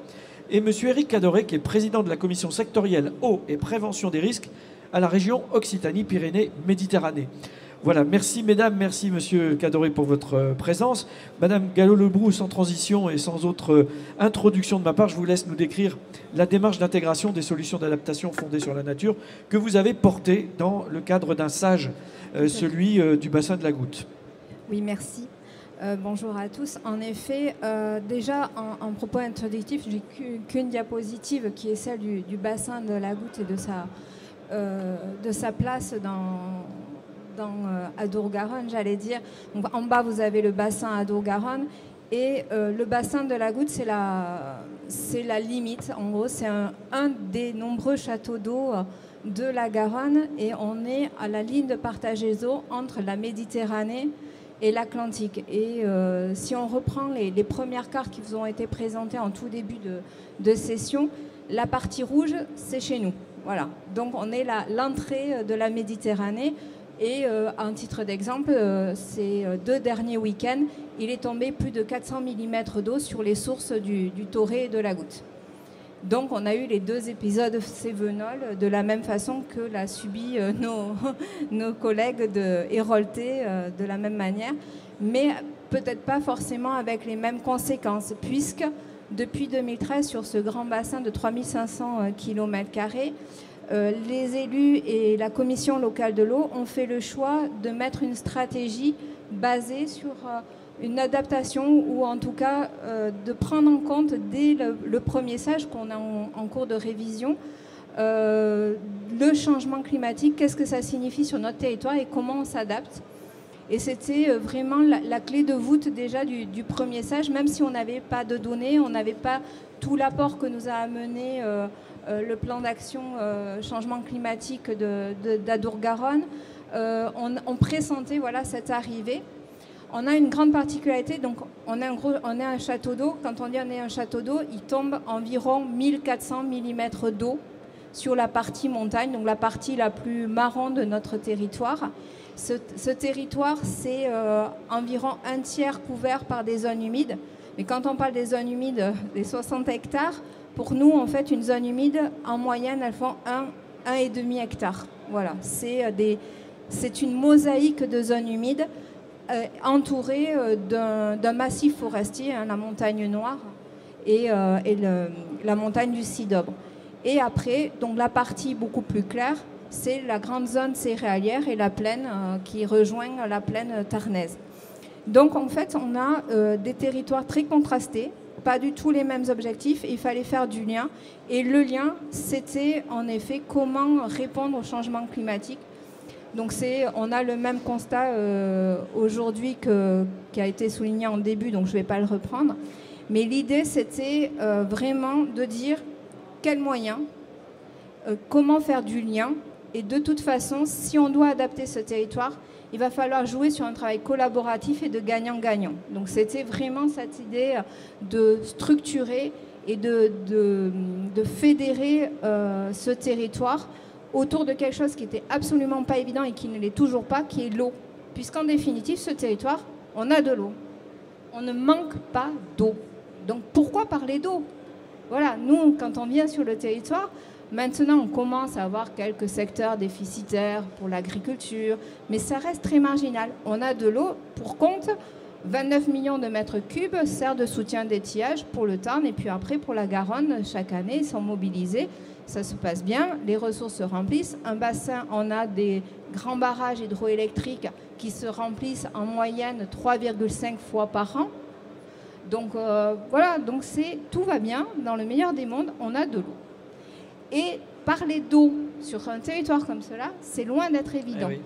et Monsieur Eric Cadoré, qui est président de la commission sectorielle eau et prévention des risques à la région Occitanie-Pyrénées-Méditerranée. Voilà, merci mesdames, merci monsieur Cadoré pour votre euh, présence. Madame Gallo-Lebrou, sans transition et sans autre euh, introduction de ma part, je vous laisse nous décrire la démarche d'intégration des solutions d'adaptation fondées sur la nature que vous avez portée dans le cadre d'un SAGE, euh, celui du bassin de la Goutte. Oui, merci. Euh, bonjour à tous. En effet, euh, déjà en, propos introductif, j'ai qu'une diapositive qui est celle du, bassin de la goutte et de sa, euh, place dans, dans Adour-Garonne, j'allais dire. en bas, vous avez le bassin Adour-Garonne et le bassin de la goutte, c'est la, limite. En gros, c'est un, des nombreux châteaux d'eau de la Garonne et on est à la ligne de partage des eaux entre la Méditerranée l'Atlantique. Et euh, si on reprend les, premières cartes qui vous ont été présentées en tout début de, session, la partie rouge, c'est chez nous. Voilà. Donc on est l'entrée de la Méditerranée. Et euh, en titre d'exemple, euh, ces deux derniers week-ends, il est tombé plus de 400 mm d'eau sur les sources du, du Toré et de la Goutte. Donc on a eu les deux épisodes Cévenol de la même façon que l'a subi euh, (laughs) nos, collègues de Hérolté euh, de la même manière, mais peut-être pas forcément avec les mêmes conséquences, puisque depuis 2013, sur ce grand bassin de 3500 km, les élus et la commission locale de l'eau ont fait le choix de mettre une stratégie basée sur euh, une adaptation ou en tout cas euh, de prendre en compte dès le, premier sage qu'on a en, cours de révision euh, le changement climatique, qu'est-ce que ça signifie sur notre territoire et comment on s'adapte. Et c'était euh, vraiment la, clé de voûte déjà du, premier sage, même si on n'avait pas de données, on n'avait pas tout l'apport que nous a amené le plan d'action changement climatique d'Adour-Garonne. on, on, pressentait voilà, cette arrivée. On a une grande particularité, donc on a un, château d'eau. Quand on dit on est un château d'eau, il tombe environ 1400 mm d'eau sur la partie montagne, donc la partie la plus marron de notre territoire. Ce, territoire, c'est euh, environ un tiers couvert par des zones humides. Mais quand on parle des zones humides, des 60 hectares, pour nous, en fait, une zone humide, en moyenne, elles font 1, 1,5 hectare. Voilà, c'est euh, une mosaïque de zones humides. Euh, entouré euh, d'un massif forestier, hein, la montagne noire et, euh, la montagne du Cidobre. Et après, donc la partie beaucoup plus claire, c'est la grande zone céréalière et la plaine qui rejoint la plaine tarnaise. Donc en fait, on a des territoires très contrastés, pas du tout les mêmes objectifs, il fallait faire du lien. Et le lien, c'était en effet comment répondre au changement climatique Donc on a le même constat euh, aujourd'hui qui a été souligné en début, donc je ne vais pas le reprendre. Mais l'idée, c'était euh, vraiment de dire quels moyens, euh, comment faire du lien. Et de toute façon, si on doit adapter ce territoire, il va falloir jouer sur un travail collaboratif et de gagnant-gagnant. Donc c'était vraiment cette idée de structurer et de, de, de fédérer ce territoire autour de quelque chose qui n'était absolument pas évident et qui ne l'est toujours pas, qui est l'eau. Puisqu'en définitive, ce territoire, on a de l'eau. On ne manque pas d'eau. Donc pourquoi parler d'eau? Voilà, nous, quand on vient sur le territoire, maintenant on commence à avoir quelques secteurs déficitaires pour l'agriculture, mais ça reste très marginal. On a de l'eau pour compte. 29 millions de mètres cubes sert de soutien d'étiage pour le Tarn et puis après pour la Garonne. Chaque année, ils sont mobilisés. Ça se passe bien, les ressources se remplissent. Un bassin, on a des grands barrages hydroélectriques qui se remplissent en moyenne 3,5 fois par an. Donc euh, voilà, donc c'est tout va bien. Dans le meilleur des mondes, on a de l'eau. Et parler d'eau sur un territoire comme cela, c'est loin d'être évident. Eh oui.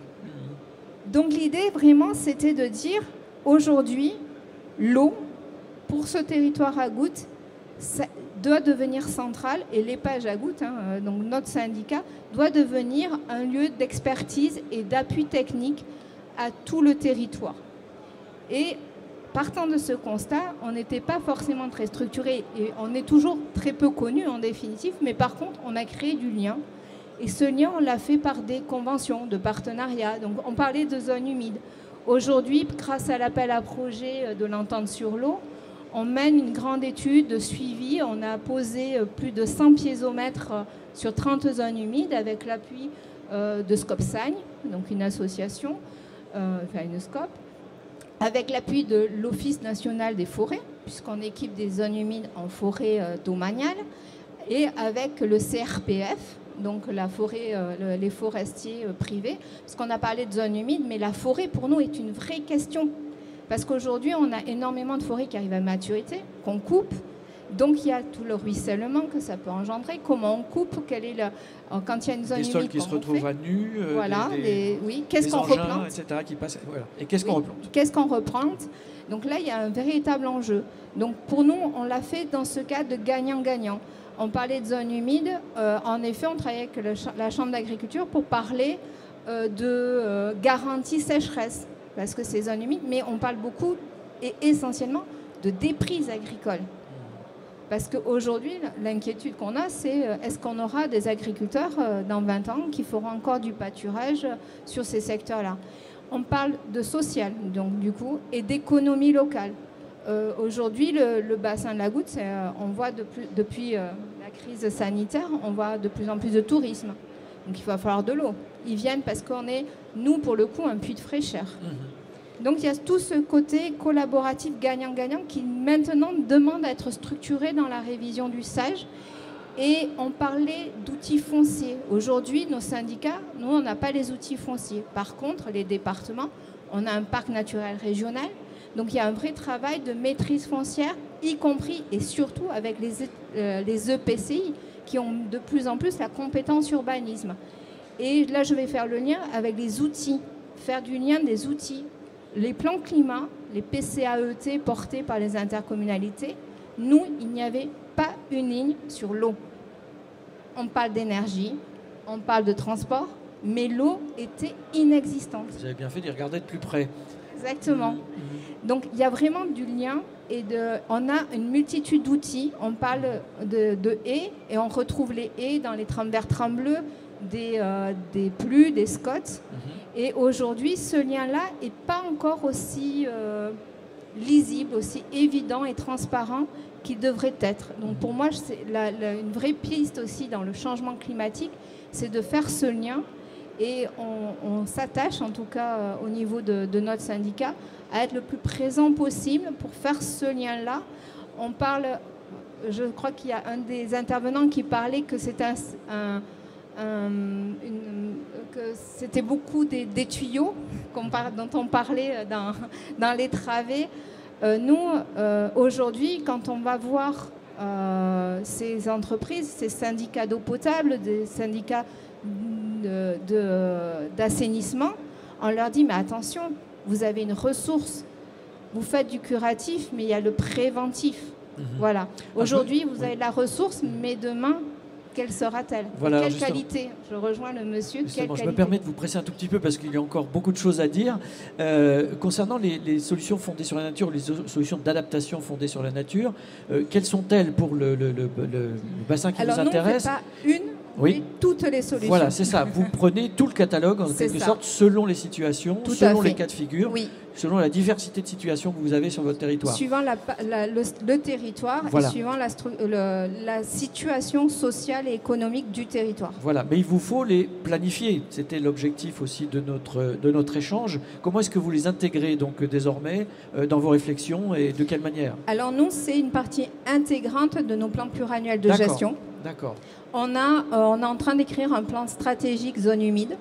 Donc l'idée vraiment, c'était de dire aujourd'hui, l'eau pour ce territoire à gouttes doit devenir centrale et l'épage à gouttes, hein, euh, donc notre syndicat, doit devenir un lieu d'expertise et d'appui technique à tout le territoire. Et partant de ce constat, on n'était pas forcément très structuré et on est toujours très peu connu en définitive, mais par contre, on a créé du lien. Et ce lien, on l'a fait par des conventions de partenariat. Donc, on parlait de zones humides. Aujourd'hui, grâce à l'appel à projet euh, de l'entente sur l'eau, on mène une grande étude de suivi. On a posé euh, plus de 100 piézomètres euh, sur 30 zones humides avec l'appui euh, de Scopsagne, donc une association, enfin une SCOP, avec l'appui de l'Office national des forêts, puisqu'on équipe des zones humides en forêt domaniale, et avec le CRPF, donc les forestiers privés, parce qu'on a parlé de zones humides, mais la forêt pour nous est une vraie question. Parce qu'aujourd'hui, on a énormément de forêts qui arrivent à maturité, qu'on coupe. Donc il y a tout le ruissellement que ça peut engendrer. Comment on coupe? Quel est le... Quand il y a une zone Des humide, sols qui se retrouvent à nu. euh, Voilà, des- des- des- oui. Qu'est-ce qu'on replante? etc. Qui passent, voilà. Et qu'est-ce qu'on replante? Qu'est-ce qu'on replante? Donc là, il y a un véritable enjeu. Donc pour nous, on l'a fait dans ce cadre de gagnant-gagnant. On parlait de zones humides. Euh, en effet, on travaillait avec le la Chambre d'agriculture pour parler euh, de euh, garantie sécheresse, parce que c'est zones humides, mais on parle beaucoup et essentiellement de déprise agricole. Parce qu'aujourd'hui, l'inquiétude qu'on a, c'est euh, est-ce qu'on aura des agriculteurs euh, dans 20 ans qui feront encore du pâturage euh, sur ces secteurs-là? On parle de social, donc du coup, et d'économie locale. Aujourd'hui, le, bassin de la Goutte, on voit depuis la crise sanitaire, on voit de plus en plus de tourisme. Donc il va falloir de l'eau. Ils viennent parce qu'on est, nous, pour le coup, un puits de fraîcheur. Donc il y a tout ce côté collaboratif gagnant-gagnant qui maintenant demande à être structuré dans la révision du SAGE. Et on parlait d'outils fonciers. Aujourd'hui, nos syndicats, nous, on n'a pas les outils fonciers. Par contre, les départements, on a un parc naturel régional. Donc il y a un vrai travail de maîtrise foncière, y compris et surtout avec les, euh, les EPCI qui ont de plus en plus la compétence urbanisme. Et là, je vais faire le lien avec les outils, faire du lien des outils. Les plans climat, les PCAET portés par les intercommunalités, nous, il n'y avait pas une ligne sur l'eau. On parle d'énergie, on parle de transport, mais l'eau était inexistante. Vous avez bien fait d'y regarder de plus près. Exactement. Donc il y a vraiment du lien et de, on a une multitude d'outils. On parle de, de haies et on retrouve les haies dans les trames verts, trames bleus, des, euh, des plus, des scots. Et aujourd'hui, ce lien-là n'est pas encore aussi euh, lisible, aussi évident et transparent qu'il devrait être. Donc pour moi, une vraie piste aussi dans le changement climatique, c'est de faire ce lien. Et on, s'attache, en tout cas euh, au niveau de, notre syndicat, à être le plus présent possible pour faire ce lien-là. On parle, je crois qu'il y a un des intervenants qui parlait que c'est un, un- un- une- c'était beaucoup des, des tuyaux par- dont on parlait dans, dans les travées. Euh, nous, euh, aujourd'hui, quand on va voir euh, ces entreprises, ces syndicats d'eau potable, des syndicats de- de- d'assainissement, on leur dit mais attention, vous avez une ressource, vous faites du curatif, mais il y a le préventif. Mhm. Voilà. je- Aujourd'hui, vous avez la ressource, mais demain, quelle sera-t-elle Voilà, Quelle qualité Je rejoins le monsieur. Quelle je me permets de vous presser un tout petit peu parce qu'il y a encore beaucoup de choses à dire. Euh, concernant les, les solutions fondées sur la nature, les so- solutions d'adaptation fondées sur la nature, euh, quelles sont-elles pour le, le- le- le- le bassin qui Alors vous non, intéresse pas une, Oui. toutes les solutions. Voilà, c'est ça. Vous prenez tout le catalogue en (laughs) quelque ça. sorte selon les situations, Tout selon les cas de figure, Oui. selon la diversité de situations que vous avez sur votre territoire. Suivant la pa- la- le, le territoire Voilà. et suivant la, stru- le- la situation sociale et économique du territoire. Voilà, mais il vous faut les planifier. C'était l'objectif aussi de notre, de notre échange. Comment est-ce que vous les intégrez donc désormais euh, dans vos réflexions et de quelle manière? Alors nous, c'est une partie intégrante de nos plans pluriannuels de gestion. D'accord. On, a, euh, on est en train d'écrire un plan stratégique zone humide.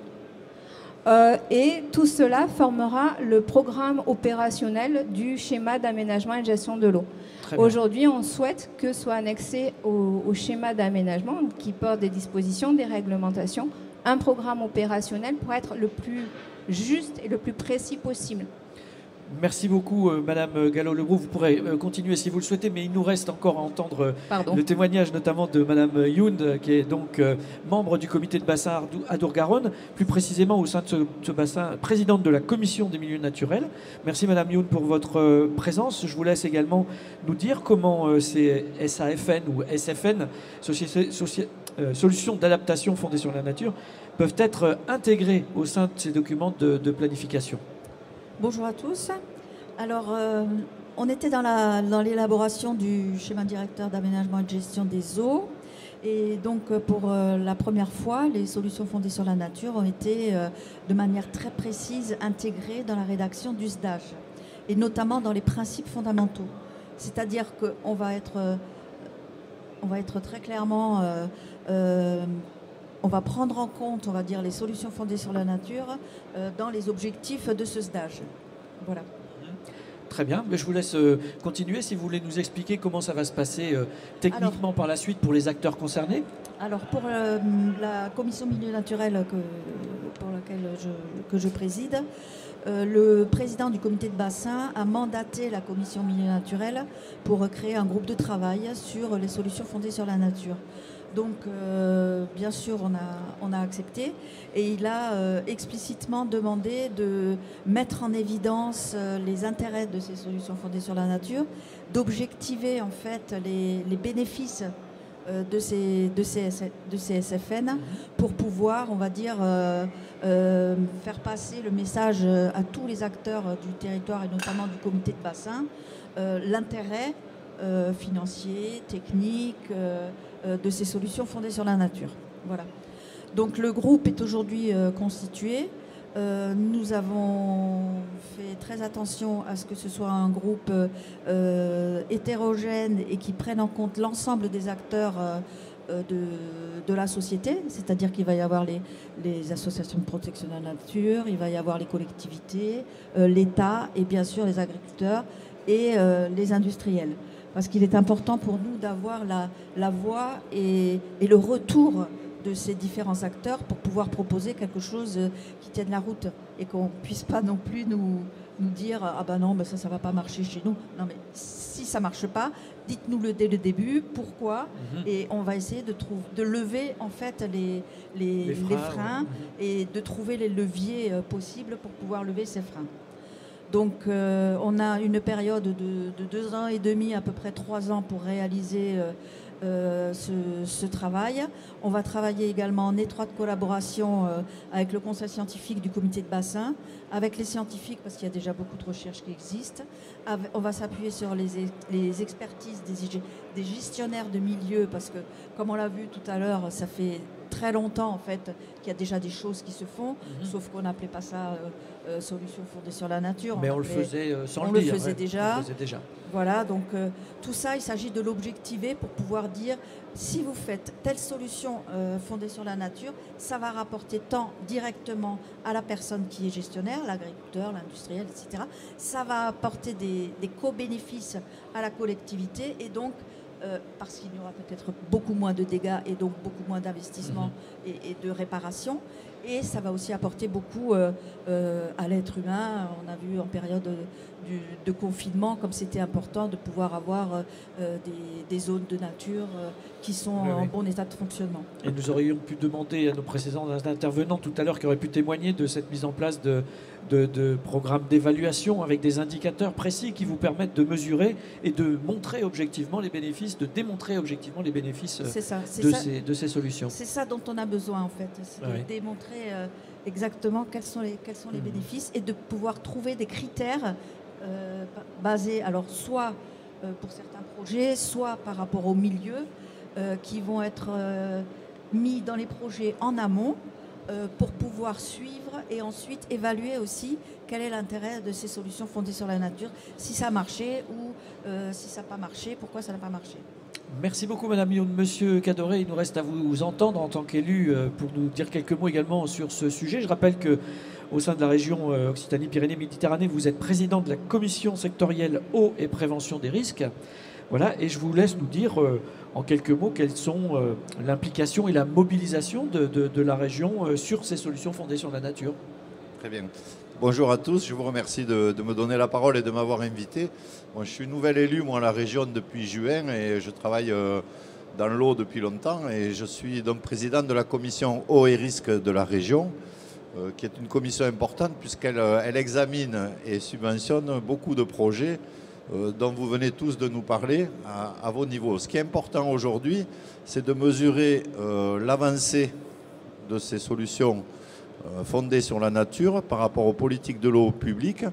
Euh, et tout cela formera le programme opérationnel du schéma d'aménagement et de gestion de l'eau. Aujourd'hui, on souhaite que soit annexé au, au schéma d'aménagement qui porte des dispositions, des réglementations, un programme opérationnel pour être le plus juste et le plus précis possible. Merci beaucoup, euh, Madame Gallo-Leroux. Vous pourrez euh, continuer si vous le souhaitez, mais il nous reste encore à entendre euh, Pardon. le témoignage notamment de Madame Youn, qui est donc euh, membre du comité de bassin Ardou- Adour-Garonne, plus précisément au sein de ce, ce bassin, présidente de la commission des milieux naturels. Merci Madame Youn pour votre présence. Je vous laisse également nous dire comment ces SAFN ou SFN, Société- Soci- solutions d'adaptation fondées sur la nature, peuvent être intégrées au sein de ces documents de- de planification. Bonjour à tous. Alors, euh, on était dans la- dans l'élaboration du schéma directeur d'aménagement et de gestion des eaux. Et donc, euh, pour euh, la première fois, les solutions fondées sur la nature ont été de manière très précise intégrées dans la rédaction du SDAG, et notamment dans les principes fondamentaux. C'est-à-dire qu'on va être, on va être très clairement, on va prendre en compte, on va dire, les solutions fondées sur la nature euh, dans les objectifs de ce stage. Voilà. Très bien, mais je vous laisse euh, continuer si vous voulez nous expliquer comment ça va se passer euh, techniquement par la suite pour les acteurs concernés. Alors pour la commission milieu naturel que, pour laquelle je, que je préside, le président du comité de bassin a mandaté la commission milieu naturel pour créer un groupe de travail sur les solutions fondées sur la nature. Donc, euh, bien sûr, on a, on a accepté. Et il a euh, explicitement demandé de mettre en évidence euh, les intérêts de ces solutions fondées sur la nature, d'objectiver en fait les, les bénéfices de, ces, de, ces, S- de ces SFN pour pouvoir, on va dire, faire passer le message à tous les acteurs du territoire et notamment du comité de bassin, l'intérêt financier, technique de ces solutions fondées sur la nature. Voilà. Donc le groupe est aujourd'hui euh, constitué. Euh, nous avons fait très attention à ce que ce soit un groupe euh, euh, hétérogène et qui prenne en compte l'ensemble des acteurs euh, euh, de, la société, c'est-à-dire qu'il va y avoir les, associations de protection de la nature, il va y avoir les collectivités, euh, l'État et bien sûr les agriculteurs et euh, les industriels. Parce qu'il est important pour nous d'avoir la, la voix et, et le retour de ces différents acteurs pour pouvoir proposer quelque chose euh, qui tienne la route et qu'on ne puisse pas non plus nous, nous dire ah ben non, ben ça, ça va pas marcher chez nous. Non, mais si ça marche pas, dites-nous-le dès le début, pourquoi, Mhm. et on va essayer de, trouver, de lever en fait les, les, Les les freins, freins, ouais. et de trouver les leviers euh, possibles pour pouvoir lever ces freins. Donc euh, on a une période de, de deux ans et demi, à peu près trois ans pour réaliser euh, euh, ce, ce travail. On va travailler également en étroite collaboration euh, avec le conseil scientifique du comité de bassin, avec les scientifiques parce qu'il y a déjà beaucoup de recherches qui existent. Avec- on va s'appuyer sur les, ex- les expertises des, gestionnaires de milieu parce que, comme on l'a vu tout à l'heure, ça fait très longtemps en fait qu'il y a déjà des choses qui se font, Mhm. sauf qu'on n'appelait pas ça euh, euh, solution fondée sur la nature. Mais on le faisait euh, sans on le le dire. faisait ouais. déjà. On le faisait déjà. Voilà, donc euh, tout ça, il s'agit de l'objectiver pour pouvoir dire si vous faites telle solution euh, fondée sur la nature, ça va rapporter tant directement à la personne qui est gestionnaire, l'agriculteur, l'industriel, etc. Ça va apporter des, des co-bénéfices à la collectivité et donc euh, parce qu'il y aura peut-être beaucoup moins de dégâts et donc beaucoup moins d'investissement et, et de réparation. Et ça va aussi apporter beaucoup euh, euh, à l'être humain. On a vu en période de confinement comme c'était important de pouvoir avoir euh, des, des zones de nature qui sont Oui, en oui. bon état de fonctionnement. Et nous aurions pu demander à nos précédents intervenants tout à l'heure qui auraient pu témoigner de cette mise en place de, de, de programmes d'évaluation avec des indicateurs précis qui vous permettent de mesurer et de montrer objectivement les bénéfices, de démontrer objectivement les bénéfices euh, ça, de, ça. Ces, de ces solutions. C'est ça dont on a besoin en fait, c'est de démontrer euh, exactement quels sont les, quels sont les Mhm. bénéfices et de pouvoir trouver des critères euh, ba- basés, alors soit euh, pour certains projets, soit par rapport au milieu, qui vont être mis dans les projets en amont pour pouvoir suivre et ensuite évaluer aussi quel est l'intérêt de ces solutions fondées sur la nature, si ça a marché ou euh, si ça n'a pas marché, pourquoi ça n'a pas marché. Merci beaucoup, Madame Youn. Monsieur Cadoré, il nous reste à vous entendre en tant qu'élu euh, pour nous dire quelques mots également sur ce sujet. Je rappelle que au sein de la région euh, Occitanie-Pyrénées-Méditerranée, vous êtes président de la commission sectorielle eau et prévention des risques. Voilà, et je vous laisse nous dire euh, en quelques mots quelles sont euh, l'implication et la mobilisation de, de- la région euh, sur ces solutions fondées sur la nature. Très bien. Bonjour à tous, je vous remercie de, de me donner la parole et de m'avoir invité. Je suis nouvel élu, moi, à la région depuis juin et je travaille dans l'eau depuis longtemps et je suis donc président de la commission eau et risques de la région, qui est une commission importante puisqu'elle elle examine et subventionne beaucoup de projets dont vous venez tous de nous parler à, à vos niveaux. Ce qui est important aujourd'hui, c'est de mesurer euh, l'avancée de ces solutions euh, fondées sur la nature par rapport aux politiques de l'eau publique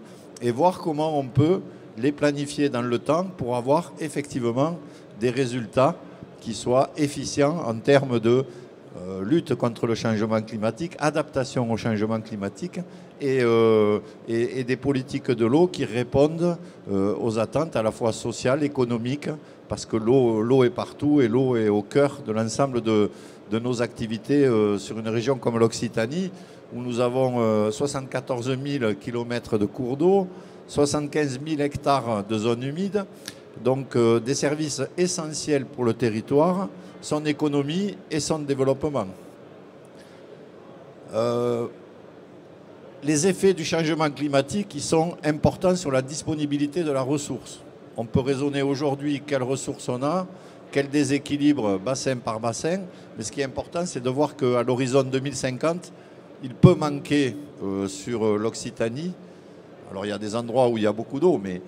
et voir comment on peut les planifier dans le temps pour avoir effectivement des résultats qui soient efficients en termes de euh, lutte contre le changement climatique, adaptation au changement climatique et, euh, des politiques de l'eau qui répondent euh, aux attentes à la fois sociales, économiques, parce que l'eau est partout et l'eau est au cœur de l'ensemble de, nos activités sur une région comme l'Occitanie, où nous avons euh, 74 000 km de cours d'eau, 75 000 hectares de zones humides, donc des services essentiels pour le territoire, son économie et son développement. Euh, les effets du changement climatique sont importants sur la disponibilité de la ressource. On peut raisonner aujourd'hui quelles ressources on a, quel déséquilibre bassin par bassin, mais ce qui est important, c'est de voir qu'à l'horizon 2050, il peut manquer euh, sur euh, l'Occitanie. Alors il y a des endroits où il y a beaucoup d'eau, mais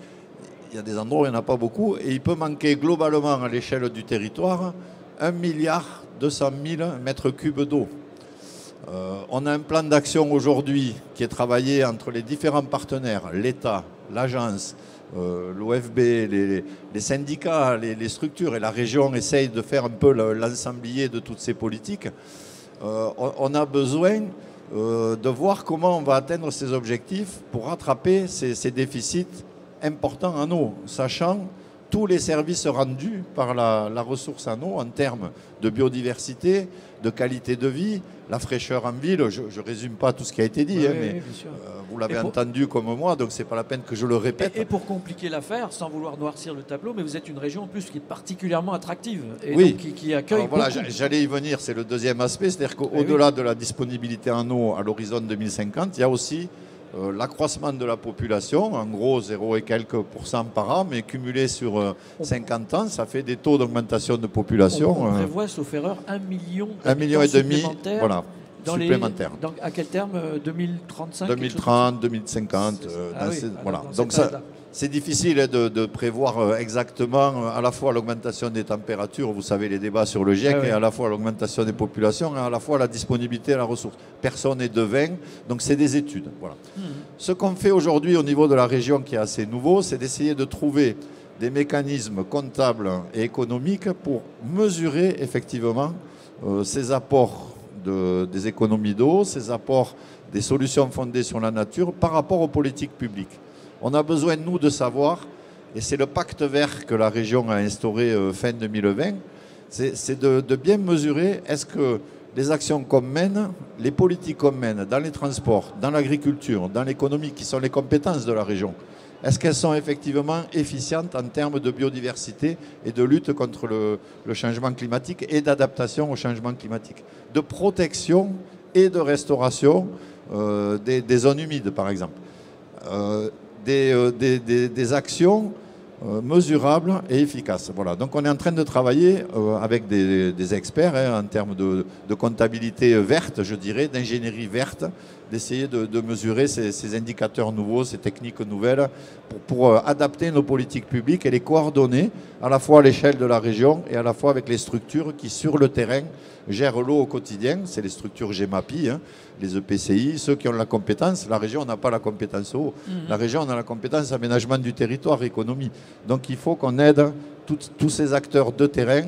il y a des endroits où il n'y en a pas beaucoup, et il peut manquer globalement à l'échelle du territoire 1 milliard 200 000 mètres cubes d'eau. Euh, on a un plan d'action aujourd'hui qui est travaillé entre les différents partenaires, l'État, l'agence, euh, l'OFB, les, syndicats, les, structures et la région essayent de faire un peu le- l'ensemblier de toutes ces politiques. Euh, on, a besoin de voir comment on va atteindre ces objectifs pour rattraper ces, ces déficits importants en eau, sachant tous les services rendus par la, la ressource en eau en termes de biodiversité, de qualité de vie, la fraîcheur en ville. Je ne résume pas tout ce qui a été dit, Oui, hein, mais euh, vous l'avez pour- entendu comme moi, donc c'est pas la peine que je le répète. Et, et pour compliquer l'affaire, sans vouloir noircir le tableau, mais vous êtes une région en plus qui est particulièrement attractive et oui, donc qui, qui accueille Alors voilà, j'allais y venir, c'est le deuxième aspect, c'est-à-dire Eh qu'au-delà de la disponibilité en eau à l'horizon 2050, il y a aussi euh, l'accroissement de la population, en gros 0 et quelques pourcents par an, mais cumulé sur euh, 50 ans, ça fait des taux d'augmentation de population. On, on euh, prévoit, sauf erreur, un million un million et demi, supplémentaires voilà, dans les- supplémentaires. dans- à quel terme euh, 2035 quelque chose 2030, 2050. euh, Ah dans oui, ces- alors voilà. Donc ça. C'est difficile hein, de, de prévoir euh, exactement euh, à la fois l'augmentation des températures, vous savez les débats sur le GIEC, Ah oui. et à la fois l'augmentation des populations, et à la fois la disponibilité à la ressource. Personne n'est devin, donc c'est des études. Voilà. Mhm. Ce qu'on fait aujourd'hui au niveau de la région qui est assez nouveau, c'est d'essayer de trouver des mécanismes comptables et économiques pour mesurer effectivement euh, ces apports de- des économies d'eau, ces apports des solutions fondées sur la nature par rapport aux politiques publiques. On a besoin, nous, de savoir, et c'est le pacte vert que la région a instauré euh, fin 2020, c'est de, bien mesurer est-ce que les actions qu'on mène, les politiques qu'on mène dans les transports, dans l'agriculture, dans l'économie, qui sont les compétences de la région, est-ce qu'elles sont effectivement efficientes en termes de biodiversité et de lutte contre le, changement climatique et d'adaptation au changement climatique, de protection et de restauration euh, des, des zones humides, par exemple. Euh, des, euh, des- actions euh, mesurables et efficaces. Donc on est en train de travailler euh, avec des, experts hein, en termes de comptabilité verte, je dirais, d'ingénierie verte, d'essayer de, de mesurer ces, ces indicateurs nouveaux, ces techniques nouvelles, pour, pour, euh, adapter nos politiques publiques et les coordonner à la fois à l'échelle de la région et à la fois avec les structures qui, sur le terrain, gèrent l'eau au quotidien. C'est les structures GEMAPI, hein, les EPCI, ceux qui ont la compétence. La région n'a pas la compétence eau. Mhm. La région a la compétence aménagement du territoire, économie. Donc il faut qu'on aide tous ces acteurs de terrain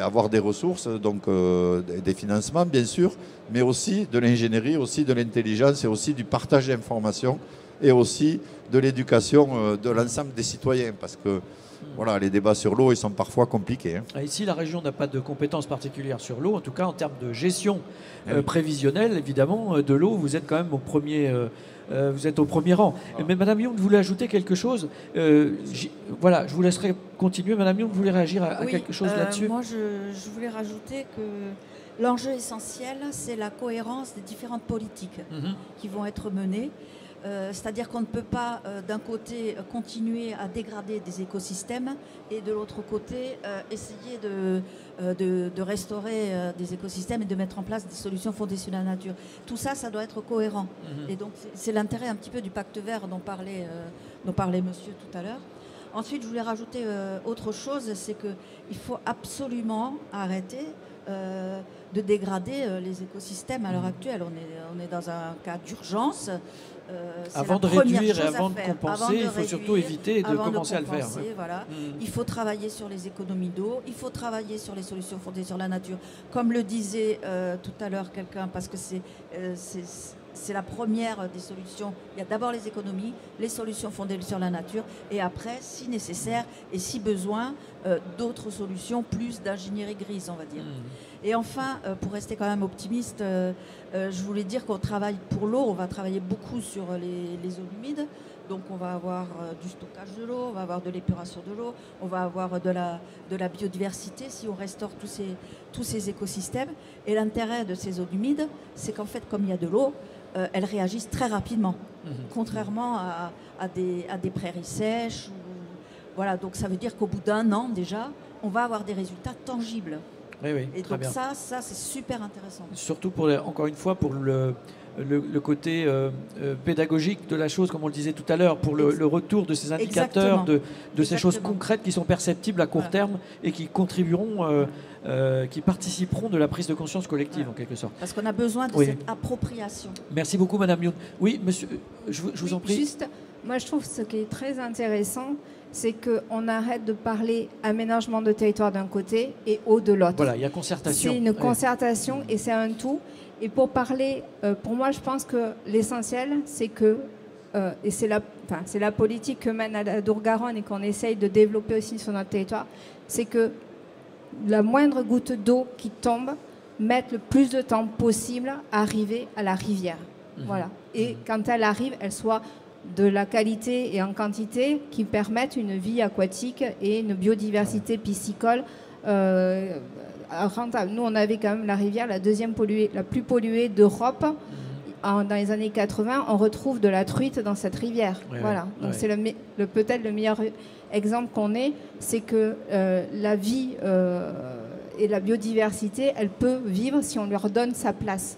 avoir des ressources, donc euh, des- financements bien sûr, mais aussi de l'ingénierie, aussi de l'intelligence et aussi du partage d'informations et aussi de l'éducation euh, de l'ensemble des citoyens parce que voilà, les débats sur l'eau ils sont parfois compliqués. hein. Ici, la région n'a pas de compétences particulières sur l'eau, en tout cas en termes de gestion euh, oui. prévisionnelle, évidemment, euh, de l'eau, vous êtes quand même au premier, euh, vous êtes au premier rang. Mais Madame Young voulait ajouter quelque chose. Euh, voilà, je vous laisserai continuer. Madame Young, vous voulez réagir à, à Oui, quelque chose euh, là-dessus? Moi, je, je voulais rajouter que l'enjeu essentiel, c'est la cohérence des différentes politiques Mhm. qui vont être menées. Euh, C'est-à-dire qu'on ne peut pas, euh, d'un côté, continuer à dégrader des écosystèmes et de l'autre côté, euh, essayer de, euh, de, de restaurer euh, des écosystèmes et de mettre en place des solutions fondées sur la nature. Tout ça, ça doit être cohérent. Mhm. Et donc, c'est- l'intérêt un petit peu du pacte vert dont parlait, euh, dont parlait monsieur tout à l'heure. Ensuite, je voulais rajouter euh, autre chose, c'est qu'il faut absolument arrêter euh, de dégrader euh, les écosystèmes à l'heure actuelle. On est, on est dans un cas d'urgence. Euh, c'est Avant de réduire et avant de compenser, Avant de il faut surtout éviter de commencer à le faire. Voilà. Mm. Il faut travailler sur les économies d'eau, il faut travailler sur les solutions fondées sur la nature. Comme le disait euh, tout à l'heure quelqu'un, parce que c'est euh, c'est- la première des solutions. Il y a d'abord les économies, les solutions fondées sur la nature, et après, si nécessaire et si besoin, euh, d'autres solutions, plus d'ingénierie grise, on va dire. Et enfin, euh, pour rester quand même optimiste, euh, je voulais dire qu'on travaille pour l'eau, on va travailler beaucoup sur les, les zones humides. Donc on va avoir du stockage de l'eau, on va avoir de l'épuration de l'eau, on va avoir de la, de la biodiversité si on restaure tous ces, tous ces écosystèmes. Et l'intérêt de ces zones humides, c'est qu'en fait, comme il y a de l'eau, euh, elles réagissent très rapidement, Mhm. contrairement à, à des, à des prairies sèches. ou- voilà, donc ça veut dire qu'au bout d'un an déjà, on va avoir des résultats tangibles. Oui, oui, Et très donc bien. ça, ça c'est super intéressant. Surtout pour, encore une fois, pour le, le, le côté euh, euh, pédagogique de la chose, comme on le disait tout à l'heure, pour le, retour de ces indicateurs, Exactement. de, de ces choses concrètes qui sont perceptibles à court Voilà. terme et qui contribueront, euh, euh, qui participeront de la prise de conscience collective, en quelque sorte. Parce qu'on a besoin de Oui. cette appropriation. Merci beaucoup, Madame Youn. Oui, monsieur, euh, je, vous- je vous en prie. Juste, moi je trouve ce qui est très intéressant, c'est qu'on arrête de parler aménagement de territoire d'un côté et eau de l'autre. Voilà, il y a concertation. C'est une Ouais. concertation et c'est un tout. Et pour parler, euh, pour moi, je pense que l'essentiel, c'est que, euh, et c'est la, enfin, c'est la politique que mène à la Dour-Garonne et qu'on essaye de développer aussi sur notre territoire, c'est que la moindre goutte d'eau qui tombe mette le plus de temps possible à arriver à la rivière. Mhm. Voilà. Et quand elle arrive, elle soit de la qualité et en quantité qui permettent une vie aquatique et une biodiversité piscicole euh, rentable. Nous, on avait quand même la rivière la deuxième polluée, la plus polluée d'Europe. En- dans les années 80, on retrouve de la truite dans cette rivière. Ouais, voilà. Donc ouais. c'est le, me- le- peut-être le meilleur exemple qu'on ait, c'est que euh, la vie euh, et la biodiversité, elle peut vivre si on leur donne sa place.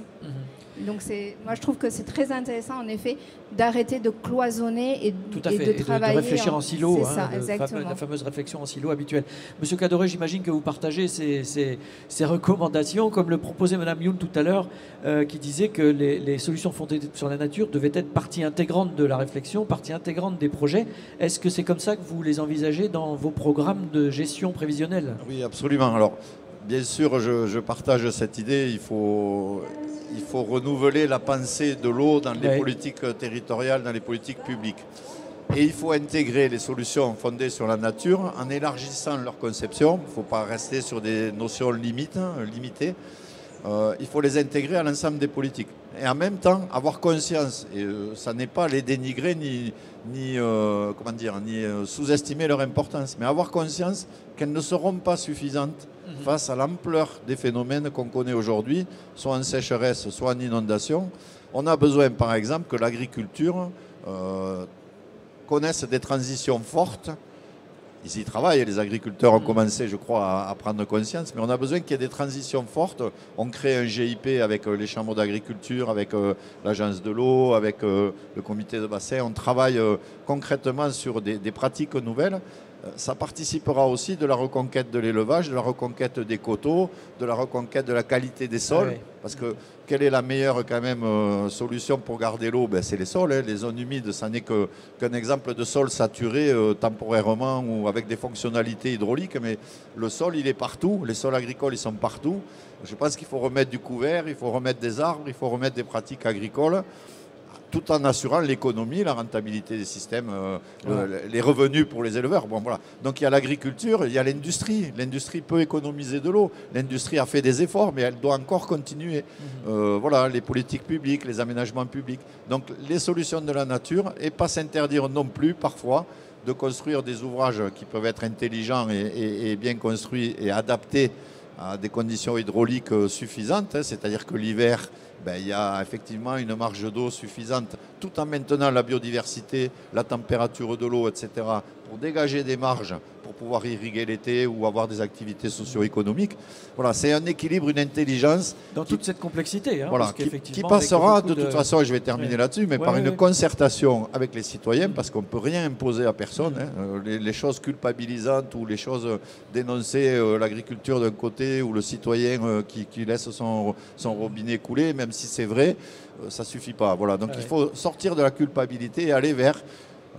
Donc c'est, moi je trouve que c'est très intéressant en effet d'arrêter de cloisonner et, Tout à et fait, de et de, de travailler réfléchir en, silo, C'est hein, ça, de exactement. fame- la fameuse réflexion en silo habituelle. Monsieur Cadoré, j'imagine que vous partagez ces, ces- ces recommandations, comme le proposait Madame Youn tout à l'heure, euh, qui disait que les, les solutions fondées sur la nature devaient être partie intégrante de la réflexion, partie intégrante des projets. Est-ce que c'est comme ça que vous les envisagez dans vos programmes de gestion prévisionnelle? Oui, absolument. Alors, bien sûr, je, je partage cette idée. Il faut, il faut renouveler la pensée de l'eau dans les politiques territoriales, dans les politiques publiques. Et il faut intégrer les solutions fondées sur la nature en élargissant leur conception. Il ne faut pas rester sur des notions limites, limitées. Euh, il faut les intégrer à l'ensemble des politiques. Et en même temps, avoir conscience, et euh, ça n'est pas les dénigrer ni, ni, euh, comment dire, ni sous-estimer leur importance, mais avoir conscience qu'elles ne seront pas suffisantes Mhm. face à l'ampleur des phénomènes qu'on connaît aujourd'hui, soit en sécheresse, soit en inondation. On a besoin, par exemple, que l'agriculture connaisse des transitions fortes. Ils y travaillent, les agriculteurs ont commencé, je crois, à, prendre conscience, mais on a besoin qu'il y ait des transitions fortes. On crée un GIP avec euh, les chambres d'agriculture, avec euh, l'agence de l'eau, avec euh, le comité de bassin. On travaille concrètement sur des pratiques nouvelles. Ça participera aussi de la reconquête de l'élevage, de la reconquête des coteaux, de la reconquête de la qualité des sols. Ah oui. Parce que quelle est la meilleure quand même euh, solution pour garder l'eau? Ben, C'est les sols. hein. Les zones humides, ça n'est qu'un exemple de sol saturé euh, temporairement ou avec des fonctionnalités hydrauliques. Mais le sol, il est partout. Les sols agricoles, ils sont partout. Je pense qu'il faut remettre du couvert, il faut remettre des arbres, il faut remettre des pratiques agricoles tout en assurant l'économie, la rentabilité des systèmes, euh, le- les revenus pour les éleveurs. Bon, voilà. Donc il y a l'agriculture, il y a l'industrie. L'industrie peut économiser de l'eau. L'industrie a fait des efforts, mais elle doit encore continuer. Euh, voilà, les politiques publiques, les aménagements publics. Donc les solutions de la nature et pas s'interdire non plus parfois de construire des ouvrages qui peuvent être intelligents et, et- et bien construits et adaptés à des conditions hydrauliques euh, suffisantes. hein. C'est-à-dire que l'hiver, ben, il y a effectivement une marge d'eau suffisante, tout en maintenant la biodiversité, la température de l'eau, etc., pour dégager des marges pour pouvoir irriguer l'été ou avoir des activités socio-économiques. Voilà, c'est un équilibre, une intelligence. Dans toute cette complexité. hein, Voilà, parce qui, passera de toute façon, et je vais terminer Ouais. là-dessus, mais Ouais, par ouais, une concertation avec les citoyens, parce qu'on ne peut rien imposer à personne. hein. Euh, Les, les choses culpabilisantes ou les choses dénoncer euh, l'agriculture d'un côté ou le citoyen euh, qui, qui laisse son, son robinet couler, même si c'est vrai, euh, ça suffit pas. Voilà, donc Ah il faut sortir de la culpabilité et aller vers.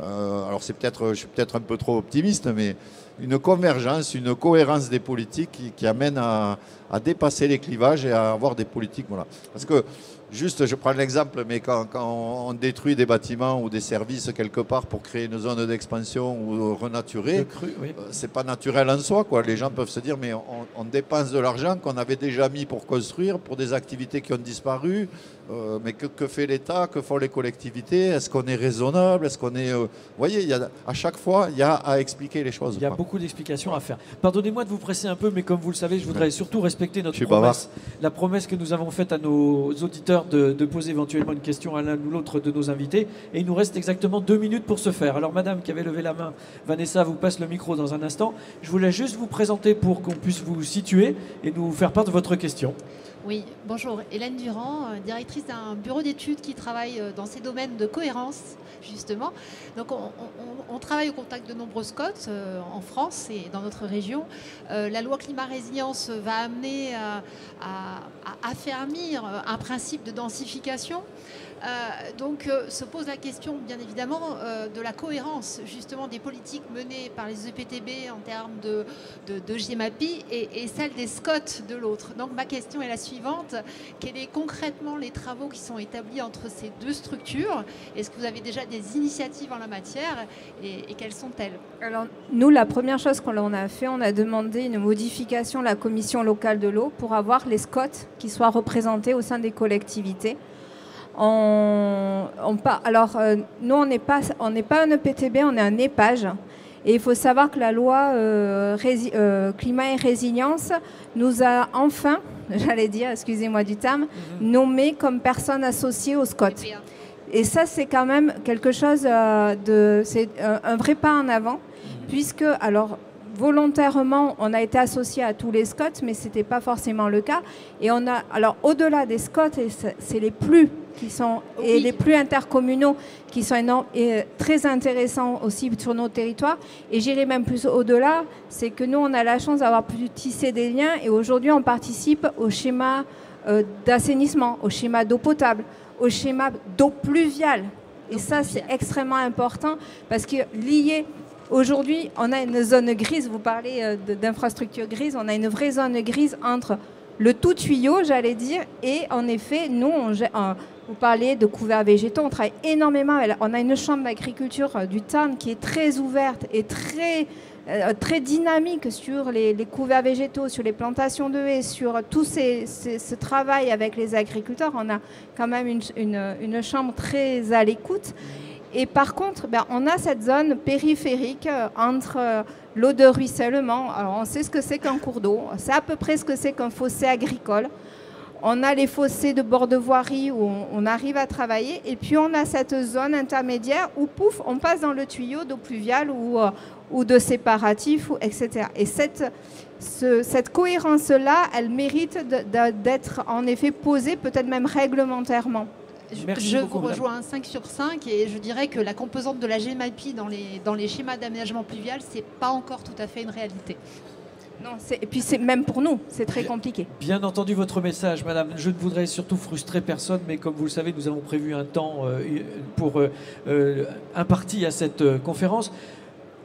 Euh, alors c'est peut-être, je suis peut-être un peu trop optimiste, mais une convergence, une cohérence des politiques qui, qui amène à, à dépasser les clivages et à avoir des politiques. Voilà. Parce que, juste, je prends l'exemple, mais quand, quand on détruit des bâtiments ou des services quelque part pour créer une zone d'expansion ou renaturer, oui. euh, c'est pas naturel en soi. Quoi. Les gens peuvent se dire, mais on, on dépense de l'argent qu'on avait déjà mis pour construire, pour des activités qui ont disparu. Euh, mais que, que fait l'État? Que font les collectivités? Est-ce qu'on est raisonnable? Est-ce qu'on est. euh, Vous voyez, il y a, à chaque fois, il y a à expliquer les choses. Il y a quoi. beaucoup d'explications à faire. Pardonnez-moi de vous presser un peu, mais comme vous le savez, je voudrais surtout respecter notre promesse. La promesse que nous avons faite à nos auditeurs de, de poser éventuellement une question à l'un ou l'autre de nos invités. Et il nous reste exactement deux minutes pour ce faire. Alors, madame qui avait levé la main, Vanessa vous passe le micro dans un instant. Je voulais juste vous présenter pour qu'on puisse vous situer et nous faire part de votre question. Oui, bonjour. Hélène Durand, euh, directrice d'un bureau d'études qui travaille euh, dans ces domaines de cohérence, justement. Donc, on, travaille au contact de nombreux SCOT euh, en France et dans notre région. La loi climat résilience va amener à, affermir un principe de densification. Euh, donc euh, se pose la question, bien évidemment, euh, de la cohérence justement des politiques menées par les EPTB en termes de, GEMAPI et, et celle des SCOT de l'autre. Donc ma question est la suivante. Quels sont concrètement les travaux qui sont établis entre ces deux structures? Est-ce que vous avez déjà des initiatives en la matière? Et, et quelles sont-elles? Alors, nous, la première chose qu'on a fait, on a demandé une modification à la commission locale de l'eau pour avoir les SCOT qui soient représentés au sein des collectivités. On, alors, euh, nous, on n'est pas, on n'est pas un EPTB, on est un EPAGE. Et il faut savoir que la loi euh, rési- euh, climat et résilience nous a enfin, (laughs) j'allais dire, excusez-moi du terme, nommé comme personne associée au SCOT. Et ça, c'est quand même quelque chose de. C'est un, vrai pas en avant, puisque, alors, volontairement, on a été associé à tous les SCOT, mais ce n'était pas forcément le cas. Et on a. Alors, au-delà des SCOT, et c'est c'est les plus qui sont. Et les plus intercommunaux qui sont énormes et euh, très intéressants aussi sur nos territoires. Et j'irai même plus au-delà, c'est que nous, on a la chance d'avoir pu tisser des liens et aujourd'hui, on participe au schéma euh, d'assainissement, au schéma d'eau potable, au schéma d'eau pluviale. Et ça, c'est extrêmement important parce que lié, aujourd'hui, on a une zone grise, vous parlez euh, d'infrastructure grise, on a une vraie zone grise entre le tout tuyau, j'allais dire, et en effet, nous, on gère- vous parlez de couverts végétaux. On travaille énormément. On a une chambre d'agriculture euh, du Tarn qui est très ouverte et très, euh, très dynamique sur les, couverts végétaux, sur les plantations de haies, sur tout ce travail avec les agriculteurs. On a quand même une, chambre très à l'écoute. Et par contre, ben, on a cette zone périphérique euh, entre l'eau de ruissellement. Alors, on sait ce que c'est qu'un cours d'eau. C'est à peu près ce que c'est qu'un fossé agricole. On a les fossés de bord de voirie où on, arrive à travailler. Et puis on a cette zone intermédiaire où, pouf, on passe dans le tuyau d'eau pluviale ou, euh, ou de séparatif, etc. Et cette, cette cohérence-là, elle mérite d'être en effet posée, peut-être même réglementairement. je vous rejoins 5 sur 5 et je dirais que la composante de la GMIP dans les, dans les schémas d'aménagement pluvial, ce n'est pas encore tout à fait une réalité. Non, et puis c'est même pour nous, c'est très compliqué. Bien entendu votre message, madame. Je ne voudrais surtout frustrer personne, mais comme vous le savez, nous avons prévu un temps euh, pour euh, euh, imparti à cette conférence.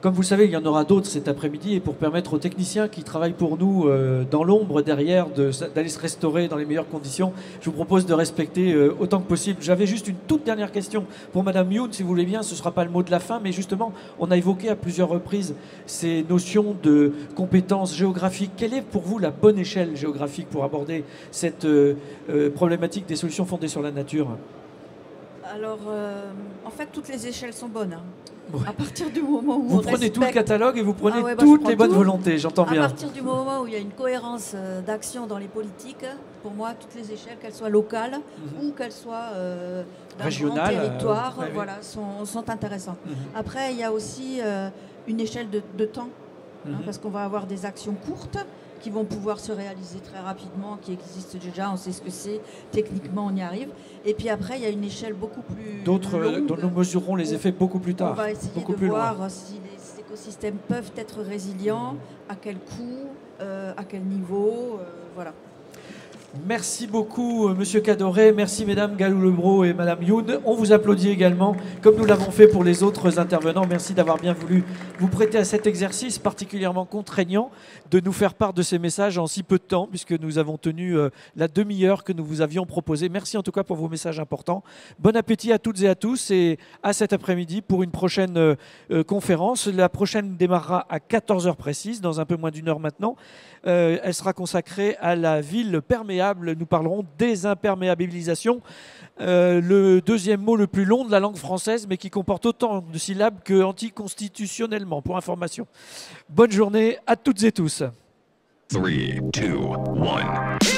Comme vous le savez, il y en aura d'autres cet après-midi et pour permettre aux techniciens qui travaillent pour nous euh, dans l'ombre derrière d'aller se restaurer dans les meilleures conditions, je vous propose de respecter euh, autant que possible. J'avais juste une toute dernière question pour Madame Youn, si vous voulez bien. Ce ne sera pas le mot de la fin, mais justement, on a évoqué à plusieurs reprises ces notions de compétences géographiques. Quelle est pour vous la bonne échelle géographique pour aborder cette euh, problématique des solutions fondées sur la nature? Alors, en fait, toutes les échelles sont bonnes. Hein. À partir du moment où vous prenez tout le catalogue et vous prenez ah bah, toutes les bonnes volontés, j'entends bien. À partir du moment où il y a une cohérence euh, d'action dans les politiques, pour moi, toutes les échelles, qu'elles soient locales mhm. ou qu'elles soient euh, régionales, euh, territoire, voilà, sont, intéressantes. Mhm. Après, il y a aussi une échelle de, temps, hein, mhm. parce qu'on va avoir des actions courtes qui vont pouvoir se réaliser très rapidement, qui existent déjà, on sait ce que c'est, techniquement on y arrive. Et puis après, il y a une échelle beaucoup plus. D'autres, euh, dont nous mesurerons les effets beaucoup plus tard. On va essayer beaucoup de voir si les écosystèmes peuvent être résilients, à quel coût, euh, à quel niveau, euh, voilà. Merci beaucoup, euh, Monsieur Cadoré. Merci, Mesdames Galou Lebro et Madame Youn. On vous applaudit également, comme nous l'avons fait pour les autres intervenants. Merci d'avoir bien voulu vous prêter à cet exercice particulièrement contraignant de nous faire part de ces messages en si peu de temps, puisque nous avons tenu euh, la demi-heure que nous vous avions proposée. Merci en tout cas pour vos messages importants. Bon appétit à toutes et à tous et à cet après-midi pour une prochaine euh, conférence. La prochaine démarrera à 14h précise, dans un peu moins d'une heure maintenant. Elle sera consacrée à la ville perméable. Nous parlerons désimperméabilisation. Euh, le deuxième mot le plus long de la langue française, mais qui comporte autant de syllabes que anticonstitutionnellement, pour information. Bonne journée à toutes et tous. 3, 2, 1.